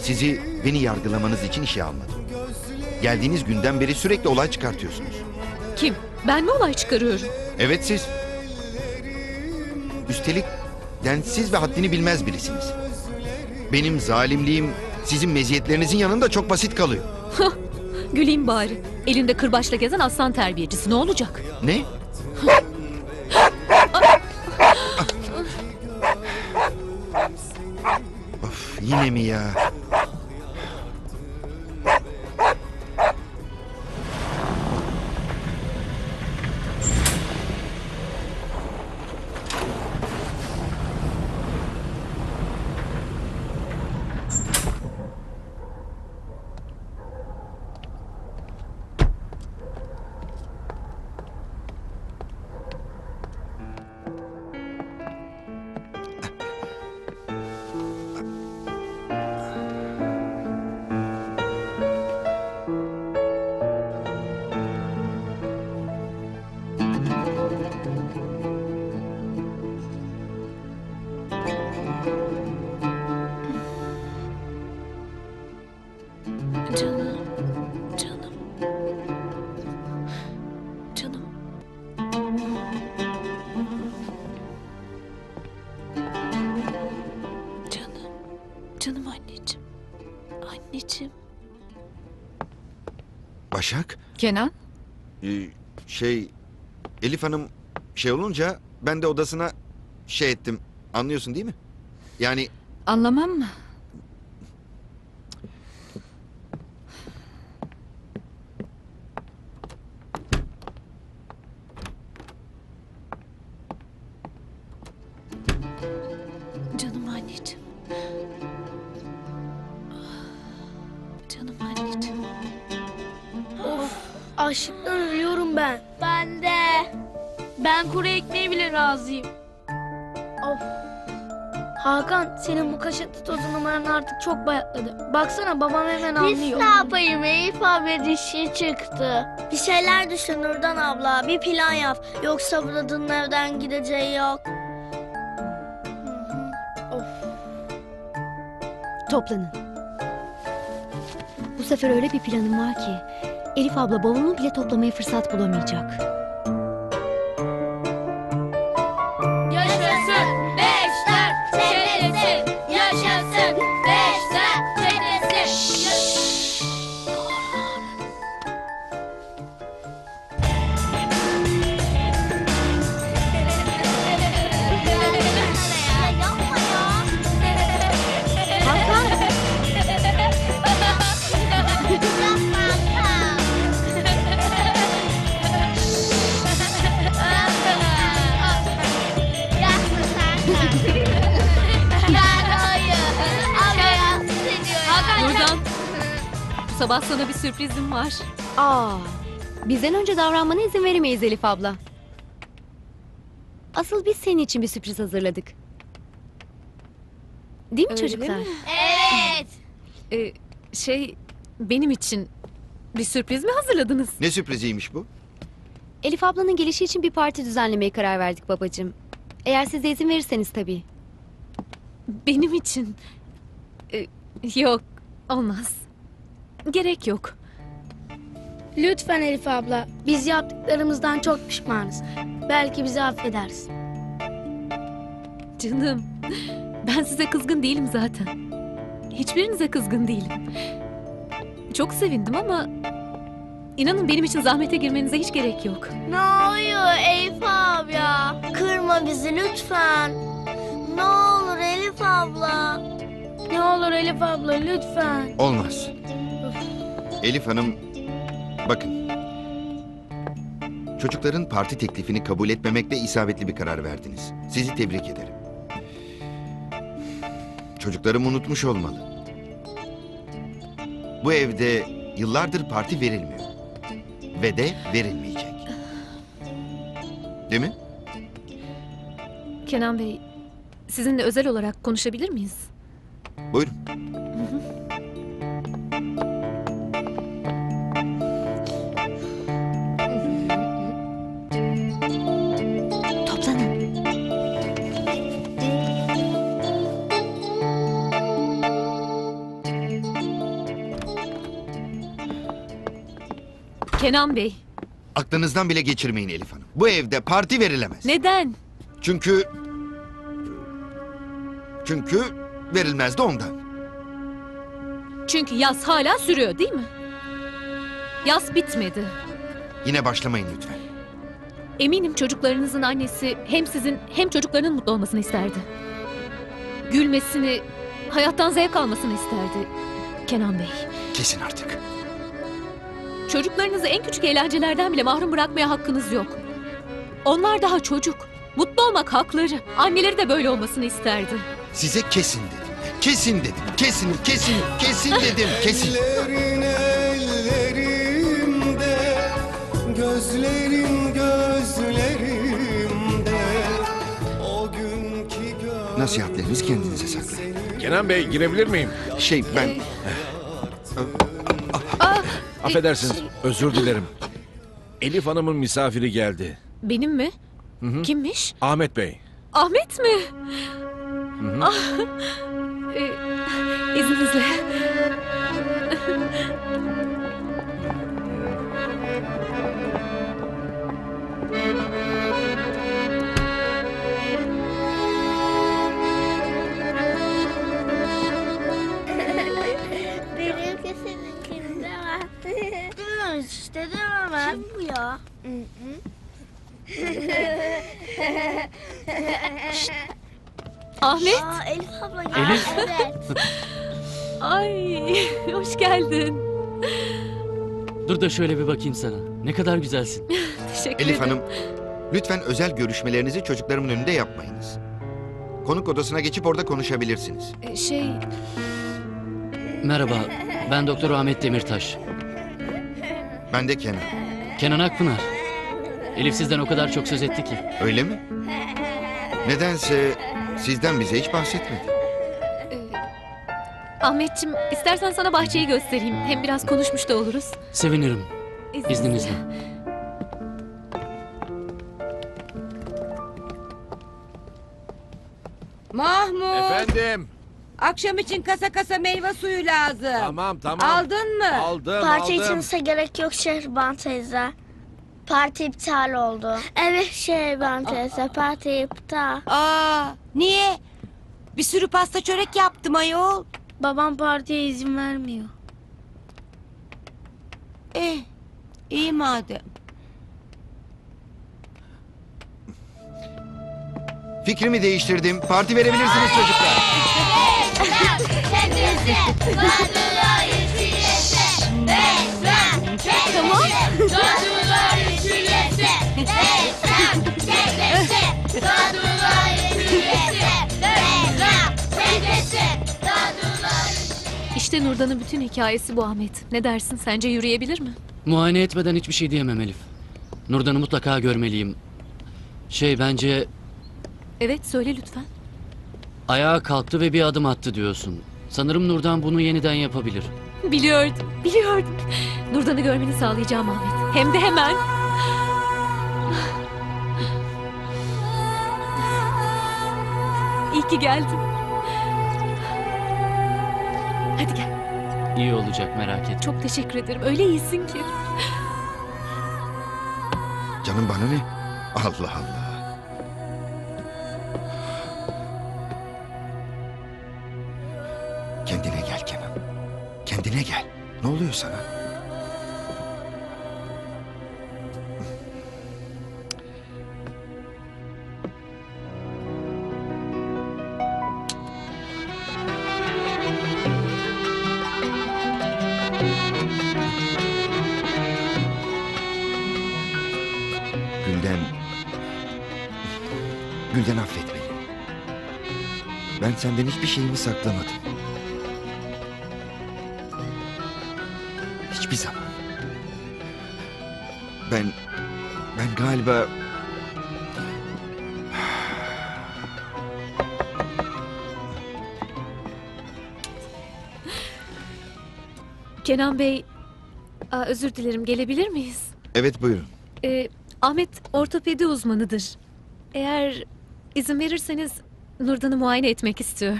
Sizi beni yargılamanız için işe almadım. Geldiğiniz günden beri sürekli olay çıkartıyorsunuz. Kim? Ben mi olay çıkarıyorum? Evet siz. Üstelik densiz ve haddini bilmez birisiniz. Benim zalimliğim sizin meziyetlerinizin yanında çok basit kalıyor. Güleyim bari. Elinde kırbaçla gezen aslan terbiyecisi ne olacak? Ne? of yine mi ya? Kenan? e, şey Elif Hanım şey olunca ben de odasına şey ettim. Anlıyorsun değil mi? Yani Anlamam mı? Açlıktan ölüyorum ben. Ben de. Ben kuru ekmeğe bile razıyım. Hakan senin bu kaşıntı tozu numaran artık çok bayatladı. Baksana babam hemen Biz anlıyor. ne yapayım Elif abi dişi çıktı. Bir şeyler düşün Nurdan abla. Bir plan yap. Yoksa bu dadının evden gideceği yok. Toplanın. Bu sefer öyle bir planım var ki Elif abla bavulunu bile toplamaya fırsat bulamayacak. Sürprizim var. Aa, bizden önce davranmana izin veremeyiz Elif abla. Asıl biz senin için bir sürpriz hazırladık. Değil mi Öyle çocuklar? mi? Evet. Ee, şey benim için bir sürpriz mi hazırladınız? ne sürpriziymiş bu? Elif ablanın gelişi için bir parti düzenlemeye karar verdik babacığım. Eğer siz de izin verirseniz tabii. Benim için. Ee, yok olmaz. Gerek yok. Lütfen Elif abla. Biz yaptıklarımızdan çok pişmanız. Belki bizi affedersin. Canım ben size kızgın değilim zaten. Hiçbirinize kızgın değilim. Çok sevindim ama inanın benim için zahmete girmenize hiç gerek yok. Ne oluyor Elif abi ya? Kırma bizi lütfen. Ne olur Elif abla. Ne olur Elif abla lütfen. Olmaz. Elif Hanım, bakın. Çocukların parti teklifini kabul etmemekle isabetli bir karar verdiniz. Sizi tebrik ederim. Çocuklarım unutmuş olmalı. Bu evde yıllardır parti verilmiyor. Ve de verilmeyecek. Değil mi? Kenan Bey sizinle özel olarak konuşabilir miyiz? Buyurun. Toplanın. Kenan Bey Aklınızdan bile geçirmeyin Elif Hanım. Bu evde parti verilemez. neden? Çünkü... Çünkü verilmez de ondan. Çünkü yaz hala sürüyor değil mi? Yaz bitmedi. Yine başlamayın lütfen. Eminim çocuklarınızın annesi hem sizin hem çocuklarının mutlu olmasını isterdi. Gülmesini, hayattan zevk almasını isterdi. Kenan Bey, Kesin artık. Çocuklarınızı en küçük eğlencelerden bile mahrum bırakmaya hakkınız yok. Onlar daha çocuk. Mutlu olmak hakları. Anneleri de böyle olmasını isterdi. Size kesin dedim. Kesin dedim. Kesin, kesin, kesin dedim. Kesin. Ellerin ellerimde Gözlerin gözlerimde O günkü Nasihatlerinizi kendinize saklayın. Kenan Bey girebilir miyim? Şey ben... Affedersiniz özür dilerim. Elif Hanım'ın misafiri geldi. Benim mi? Kimmiş? Ahmet Bey. Ahmet mi? Ah, e, izninizle. Gelmez mi ya? Ahmet. Aa, Elif abla geldi. Elif. Evet. Ay hoş geldin. Dur da şöyle bir bakayım sana. Ne kadar güzelsin. Teşekkür Elif ederim. Hanım, lütfen özel görüşmelerinizi çocuklarımın önünde yapmayınız. Konuk odasına geçip orada konuşabilirsiniz. Ee, Şey Merhaba, ben Doktor Ahmet Demirtaş. Ben de Kenan. Kenan Akpınar. Elif sizden o kadar çok söz etti ki. Öyle mi? Nedense sizden bize hiç bahsetmedi. Ahmetçim istersen sana bahçeyi göstereyim. Hem biraz konuşmuş da oluruz. Sevinirim. İzninizle. Mahmut. Efendim. Akşam için kasa kasa meyve suyu lazım. Tamam tamam. Aldın mı? Aldım Parti aldım. içinse gerek yok Şehriban teyze. Parti iptal oldu. Evet Şehriban teyze parti iptal. Aa, niye? Bir sürü pasta çörek yaptım ayol. Babam partiye izin vermiyor. Eh, iyi madem. Fikrimi değiştirdim. Parti verebilirsiniz çocuklar. Tamam. İşte Nurdan'ın bütün hikayesi bu Ahmet. Ne dersin? Sence yürüyebilir mi? Muayene etmeden hiçbir şey diyemem Elif. Nurdan'ı mutlaka görmeliyim. Şey bence Evet söyle lütfen. Ayağa kalktı ve bir adım attı diyorsun. Sanırım Nurdan bunu yeniden yapabilir. Biliyordum, biliyordum. Nurdan'ı görmeni sağlayacağım Ahmet. Hem de hemen. İyi ki geldin. Hadi gel. İyi olacak merak etme. Çok teşekkür ederim. Öyle iyisin ki. Canım bana ne? Allah Allah. Kendine gel Kenan. Kendine gel. Ne oluyor sana? Gülden... Gülden affet beni. Ben senden hiçbir şeyimi saklamadım. Ben... Ben galiba... Kenan Bey, aa, özür dilerim. Gelebilir miyiz? Evet buyurun. Ee, Ahmet ortopedi uzmanıdır. Eğer izin verirseniz Nurdan'ı muayene etmek istiyor.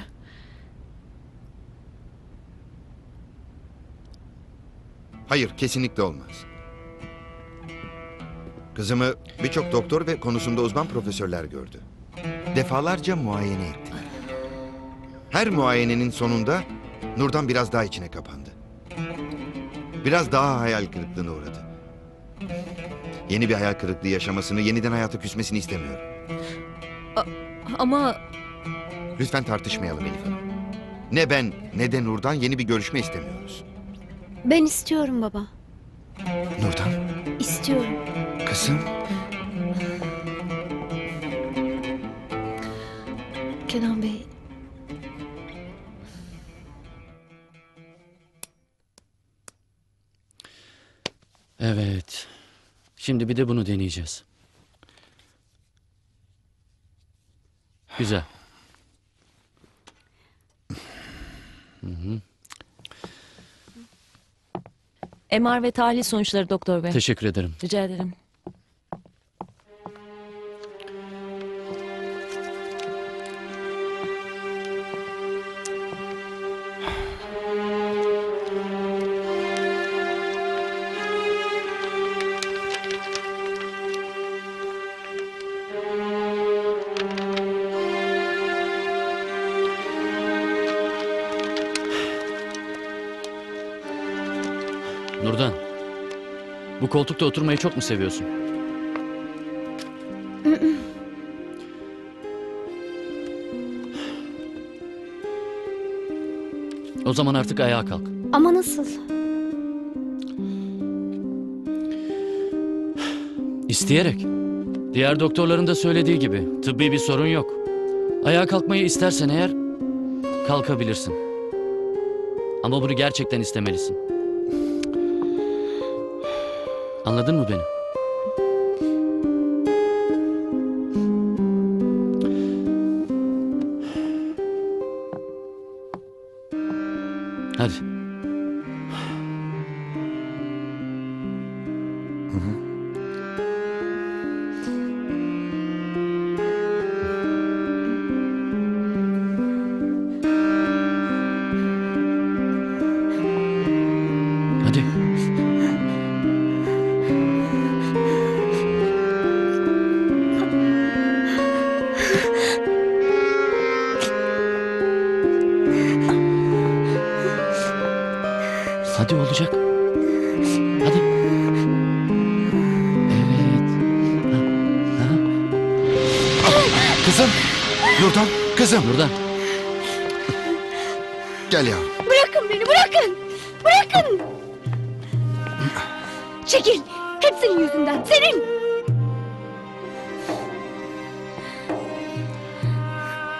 Hayır, kesinlikle olmaz. Kızımı birçok doktor ve konusunda uzman profesörler gördü. Defalarca muayene etti. Her muayenenin sonunda Nurdan biraz daha içine kapandı. Biraz daha hayal kırıklığına uğradı. Yeni bir hayal kırıklığı yaşamasını, yeniden hayata küsmesini istemiyorum. Ama Lütfen tartışmayalım Elif Hanım. Ne ben ne de Nurdan yeni bir görüşme istemiyoruz. Ben istiyorum baba. Nurdan, İstiyorum. Kızım. Kenan Bey, Evet. Şimdi bir de bunu deneyeceğiz. Güzel. MR ve tahlil sonuçları doktor bey. Teşekkür ederim. Rica ederim. Koltukta oturmayı çok mu seviyorsun? O zaman artık ayağa kalk. Ama nasıl? İsteyerek. Diğer doktorların da söylediği gibi tıbbi bir sorun yok. Ayağa kalkmayı istersen eğer kalkabilirsin. Ama bunu gerçekten istemelisin. Anladın mı beni? Kızım. Nurdan. Gel yavrum. Bırakın beni bırakın. Bırakın. Çekil. Hep senin yüzünden. Senin.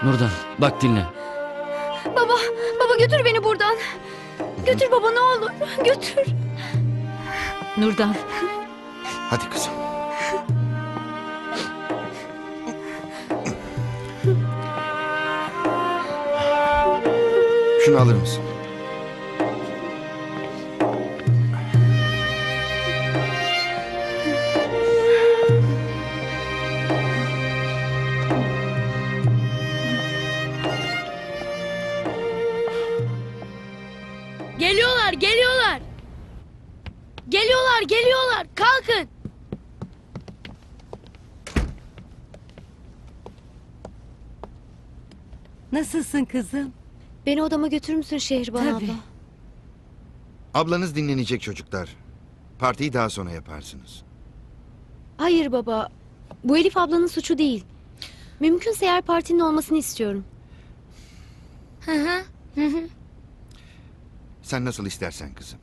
Nurdan bak dinle. Baba. Baba götür beni buradan. Götür baba ne olur. Götür. Nurdan. Hadi kızım. Şunu alır mısın? Geliyorlar, geliyorlar. Geliyorlar, geliyorlar. Kalkın. Nasılsın kızım? Beni odama götürür müsün Şehriban Tabii. abla? Ablanız dinlenecek çocuklar. Partiyi daha sonra yaparsınız. Hayır baba. Bu Elif ablanın suçu değil. Mümkünse eğer partinin olmasını istiyorum. Hı hı. Hı hı. Sen nasıl istersen kızım.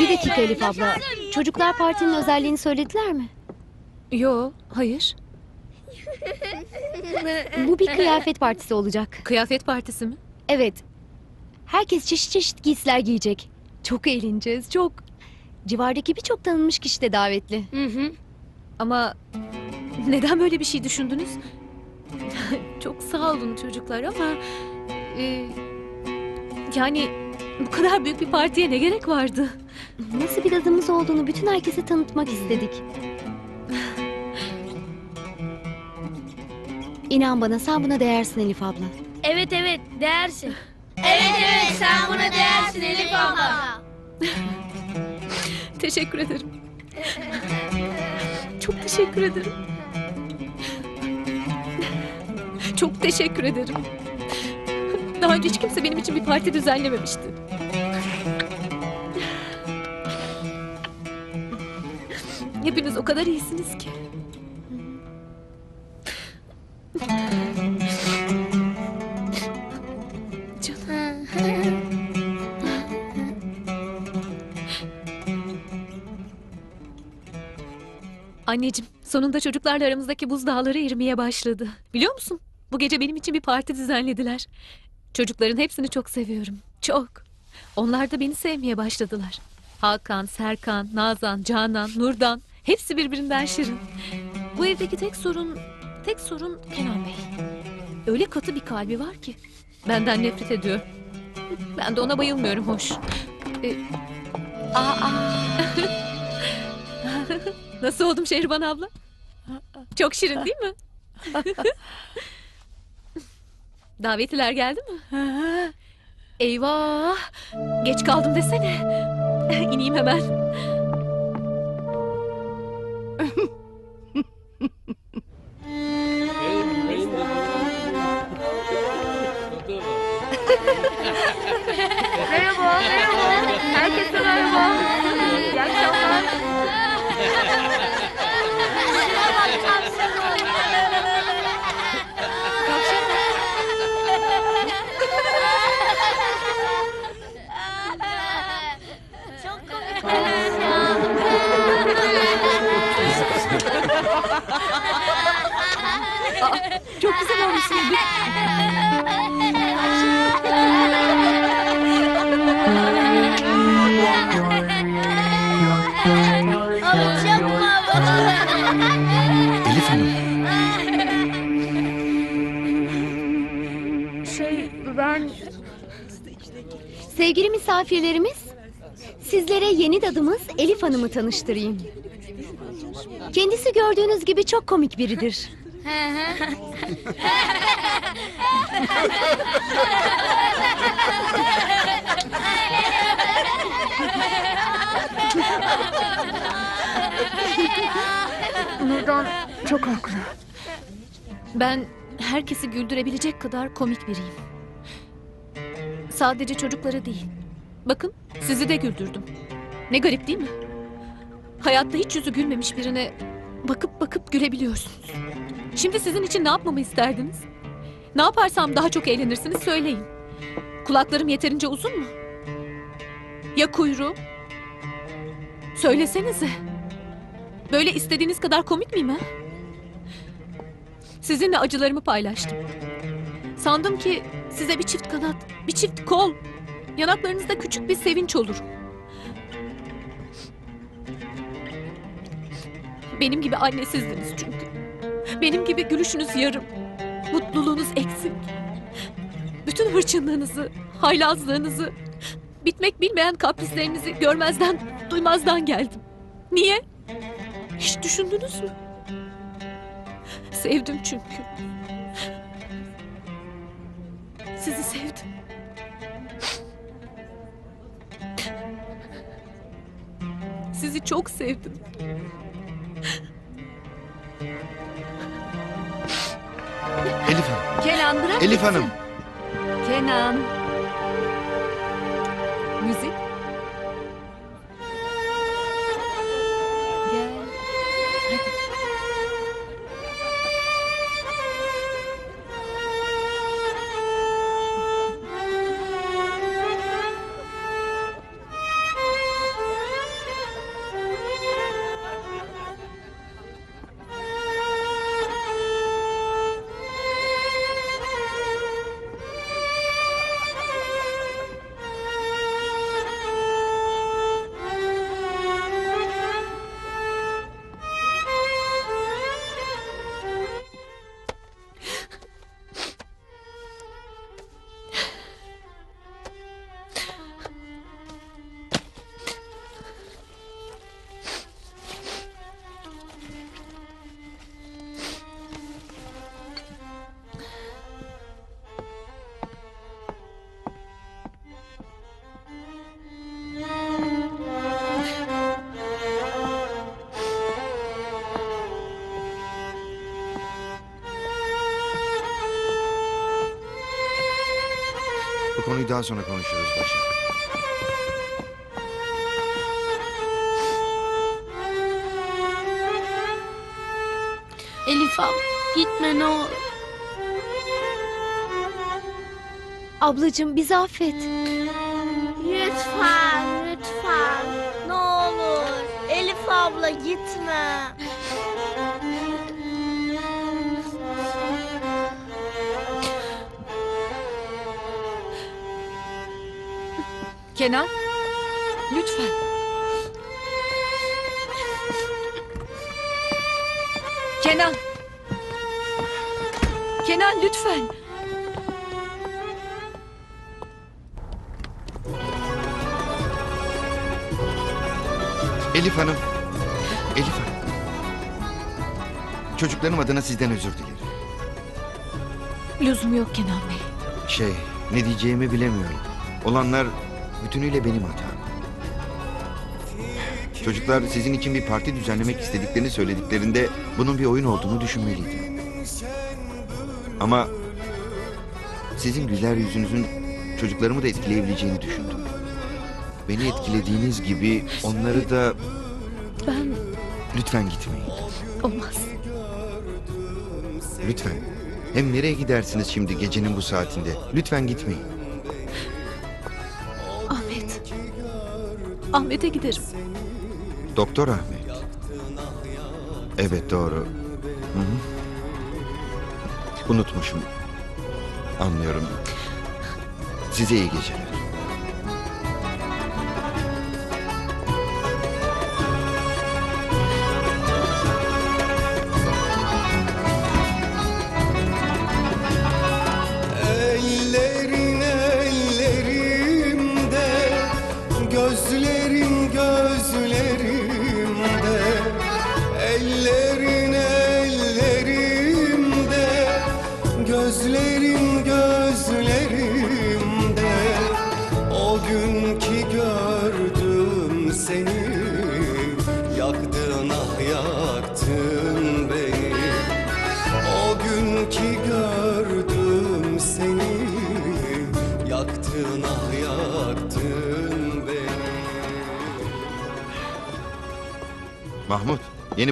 Bir dakika Elif abla. Çocuklar partinin özelliğini söylediler mi? Yo, hayır. Bu bir kıyafet partisi olacak. Kıyafet partisi mi? Evet. Herkes çeşit çeşit giysiler giyecek. Çok eğleneceğiz, çok. Civardaki birçok tanınmış kişi de davetli. Hı hı. Ama neden böyle bir şey düşündünüz? Çok sağ olun çocuklar ama... e, yani bu kadar büyük bir partiye ne gerek vardı? Nasıl bir adımız olduğunu bütün herkese tanıtmak istedik. İnan bana sen buna değersin Elif abla. Evet evet, değersin. Evet evet, sen buna değersin Elif abla. Teşekkür ederim. Çok teşekkür ederim. Çok teşekkür ederim. Daha önce hiç kimse benim için bir parti düzenlememişti. Hepiniz o kadar iyisiniz ki. Anneciğim, sonunda çocuklarla aramızdaki buzdağları erimeye başladı. Biliyor musun? Bu gece benim için bir parti düzenlediler. Çocukların hepsini çok seviyorum. Çok. Onlar da beni sevmeye başladılar. Hakan, Serkan, Nazan, Canan, Nurdan. Hepsi birbirinden şirin. Bu evdeki tek sorun, tek sorun Kenan Bey. Öyle katı bir kalbi var ki. Benden nefret ediyor. Ben de ona bayılmıyorum hoş. Ee, aa. Nasıl oldum Şehriban abla? Çok şirin değil mi? Davetliler geldi mi? Eyvah! Geç kaldım desene. İneyim hemen. Merhaba, merhaba. Herkese merhaba. Çok güzel olmuşsunuz. Alacağım baba. Elif Hanım. Şey ben... Sevgili misafirlerimiz sizlere yeni dadımız Elif Hanım'ı tanıştırayım. Kendisi gördüğünüz gibi çok komik biridir. Nurdan çok haklı. Ben herkesi güldürebilecek kadar komik biriyim. Sadece çocukları değil. Bakın sizi de güldürdüm. Ne garip değil mi? Hayatta hiç yüzü gülmemiş birine bakıp bakıp gülebiliyorsunuz. Şimdi sizin için ne yapmamı isterdiniz? Ne yaparsam daha çok eğlenirsiniz söyleyin. Kulaklarım yeterince uzun mu? Ya kuyruğum? Söylesenize. Böyle istediğiniz kadar komik miyim ha? Sizinle acılarımı paylaştım. Sandım ki size bir çift kanat, bir çift kol, yanaklarınızda küçük bir sevinç olur. Benim gibi annesizdiniz çünkü. Benim gibi gülüşünüz yarım, mutluluğunuz eksik. Bütün hırçınlığınızı, haylazlığınızı, bitmek bilmeyen kaprislerinizi görmezden, duymazdan geldim. Niye? Hiç düşündünüz mü? Sevdim çünkü. Sizi sevdim. Sizi çok sevdim. Elif Hanım. Kenan bırak Elif gitsin. Hanım. Kenan. Daha sonra konuşuruz Başak. Elif abla gitme ne olur. Ablacığım bizi affet. Lütfen, lütfen. Ne olur. Elif abla gitme. Kenan. Lütfen. Kenan. Kenan lütfen. Elif Hanım. Elif Hanım. Çocuklarım adına sizden özür dilerim. Lüzum yok Kenan Bey. Şey, ne diyeceğimi bilemiyorum. Olanlar bütünüyle benim hatam. Çocuklar sizin için bir parti düzenlemek istediklerini söylediklerinde bunun bir oyun olduğunu düşünmeliydim. Ama sizin güler yüzünüzün çocuklarımı da etkileyebileceğini düşündüm. Beni etkilediğiniz gibi onları da Ben lütfen gitmeyin. olmaz. Lütfen. Hem nereye gidersiniz şimdi gecenin bu saatinde? Lütfen gitmeyin. Ahmet'e giderim. Doktor Ahmet. Evet doğru. Hı hı. Unutmuşum. Anlıyorum. Size iyi geceler.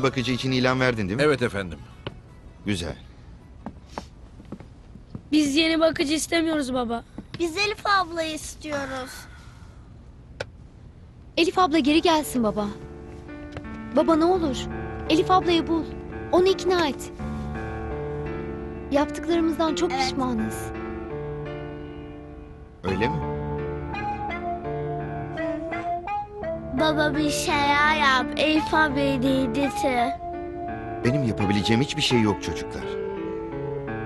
Yeni bakıcı için ilan verdin değil mi? Evet efendim. Güzel. Biz yeni bakıcı istemiyoruz baba. Biz Elif ablayı istiyoruz. Elif abla geri gelsin baba. Baba ne olur. Elif ablayı bul. Onu ikna et. Yaptıklarımızdan çok pişmanız. Öyle mi? Baba bir şeyler yap. Elif ablayı değdirti. Benim yapabileceğim hiçbir şey yok çocuklar.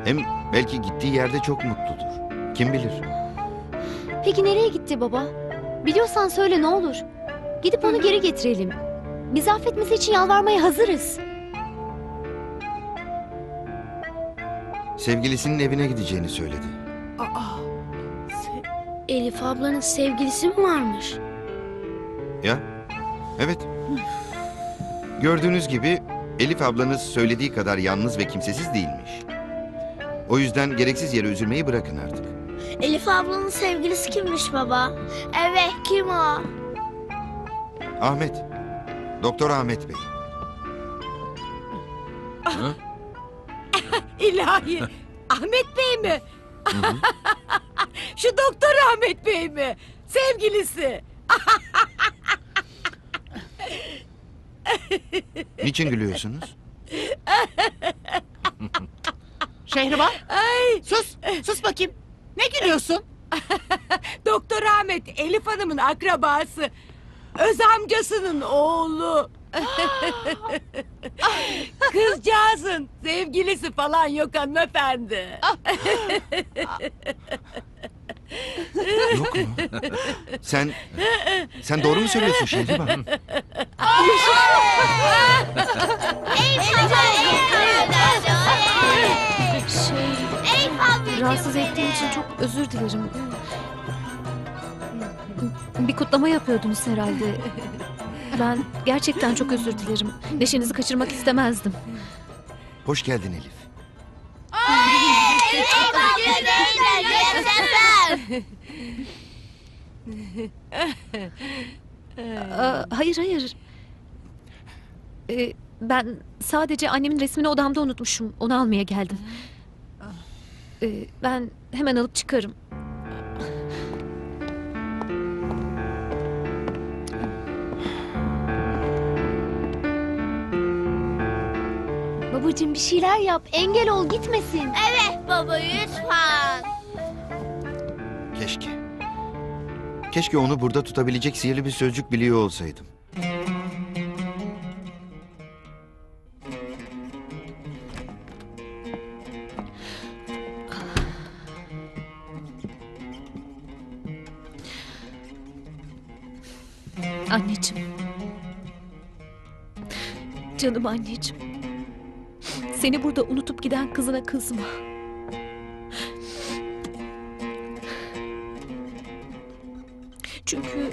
Hem belki gittiği yerde çok mutludur. Kim bilir? Peki nereye gitti baba? Biliyorsan söyle ne olur. Gidip onu geri getirelim. Bizi affetmesi için yalvarmaya hazırız. Sevgilisinin evine gideceğini söyledi. Aa, Elif ablanın sevgilisi mi varmış? Ya? Evet. Gördüğünüz gibi Elif ablanız söylediği kadar yalnız ve kimsesiz değilmiş. O yüzden gereksiz yere üzülmeyi bırakın artık. Elif ablanın sevgilisi kimmiş baba? Evet kim o? Ahmet. Doktor Ahmet Bey. İlahi. Ahmet Bey mi? Şu doktor Ahmet Bey mi? Sevgilisi. Niçin gülüyorsunuz? Şehriban. Sus. Sus bakayım. Ne gülüyorsun? Doktor Ahmet Elif Hanım'ın akrabası. Öz amcasının oğlu. Kızcağızın sevgilisi falan yok hanımefendi. Yok mu? Sen sen doğru mu söylüyorsun Şehriban? Abla Şey, rahatsız ettiğim için çok özür dilerim. Bir kutlama yapıyordunuz herhalde. Ben gerçekten çok özür dilerim. Neşenizi kaçırmak istemezdim. Hoş geldin Elif. Aa, hayır hayır. Ee, ben sadece annemin resmini odamda unutmuşum. Onu almaya geldim. Ee, ben hemen alıp çıkarım. Babacığım bir şeyler yap. Engel ol gitmesin. Evet baba lütfen. Keşke. Keşke onu burada tutabilecek sihirli bir sözcük biliyor olsaydım. Anneciğim. Canım anneciğim. Seni burada unutup giden kızına kızma. Çünkü...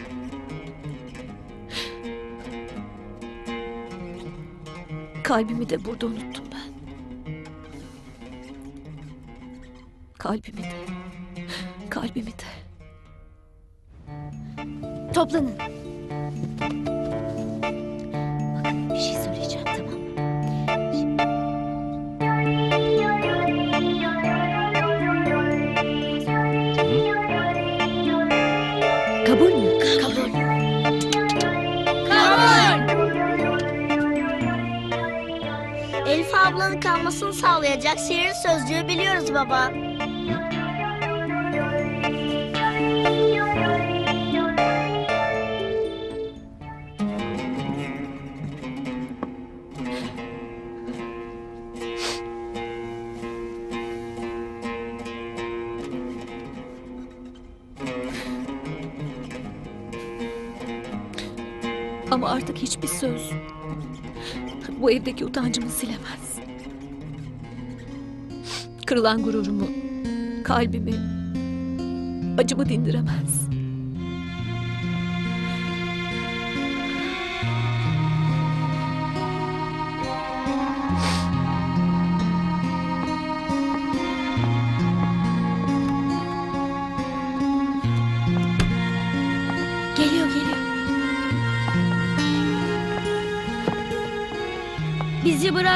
Kalbimi de burada unuttum ben. Kalbimi de. Hiçbir söz bu evdeki utancımı silemez. Kırılan gururumu, kalbimi, acımı dindiremez.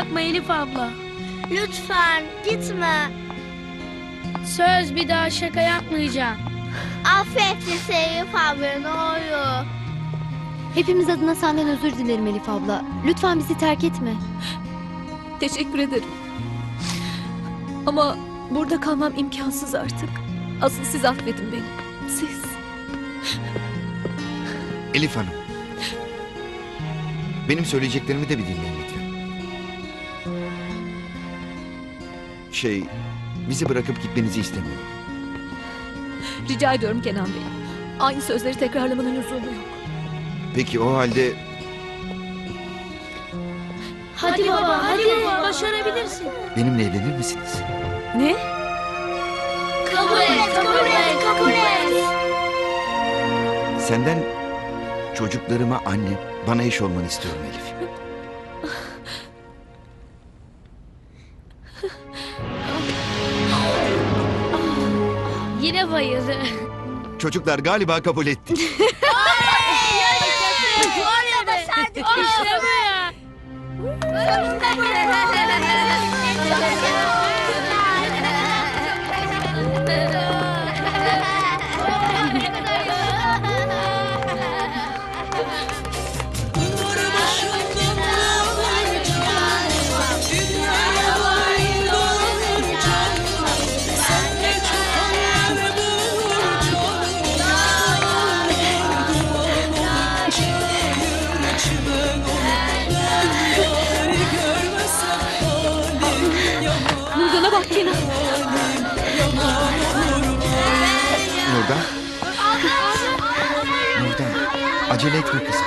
Bırakma Elif abla. Lütfen gitme. Söz bir daha şaka yapmayacağım. Affet bizi Elif abla ne olur. Hepimiz adına senden özür dilerim Elif abla. Lütfen bizi terk etme. Teşekkür ederim. Ama burada kalmam imkansız artık. Asıl siz affedin beni. Siz. Elif Hanım. Benim söyleyeceklerimi de bir dinleyin Şey, bizi bırakıp gitmenizi istemiyorum. Rica ediyorum Kenan Bey. Aynı sözleri tekrarlamanın lüzumu yok. Peki o halde Hadi, baba hadi, başarabilirsin. benimle evlenir misiniz? Ne? Kabul et kabul et kabul et. Senden çocuklarıma anne, bana eş olmanı istiyorum Elif. Çocuklar galiba kabul etti. İşte bu ya. Acele etme kızım.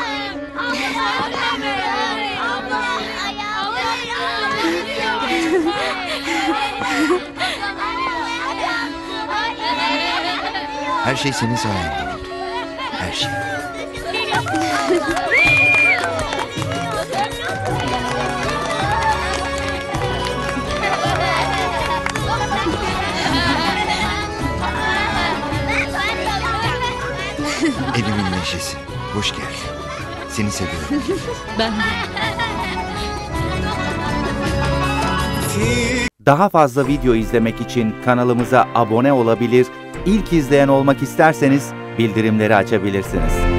Her şey senin sayende oldu. Her şey. Hoş geldin. Seni seviyorum. Ben Daha fazla video izlemek için kanalımıza abone olabilir, ilk izleyen olmak isterseniz bildirimleri açabilirsiniz.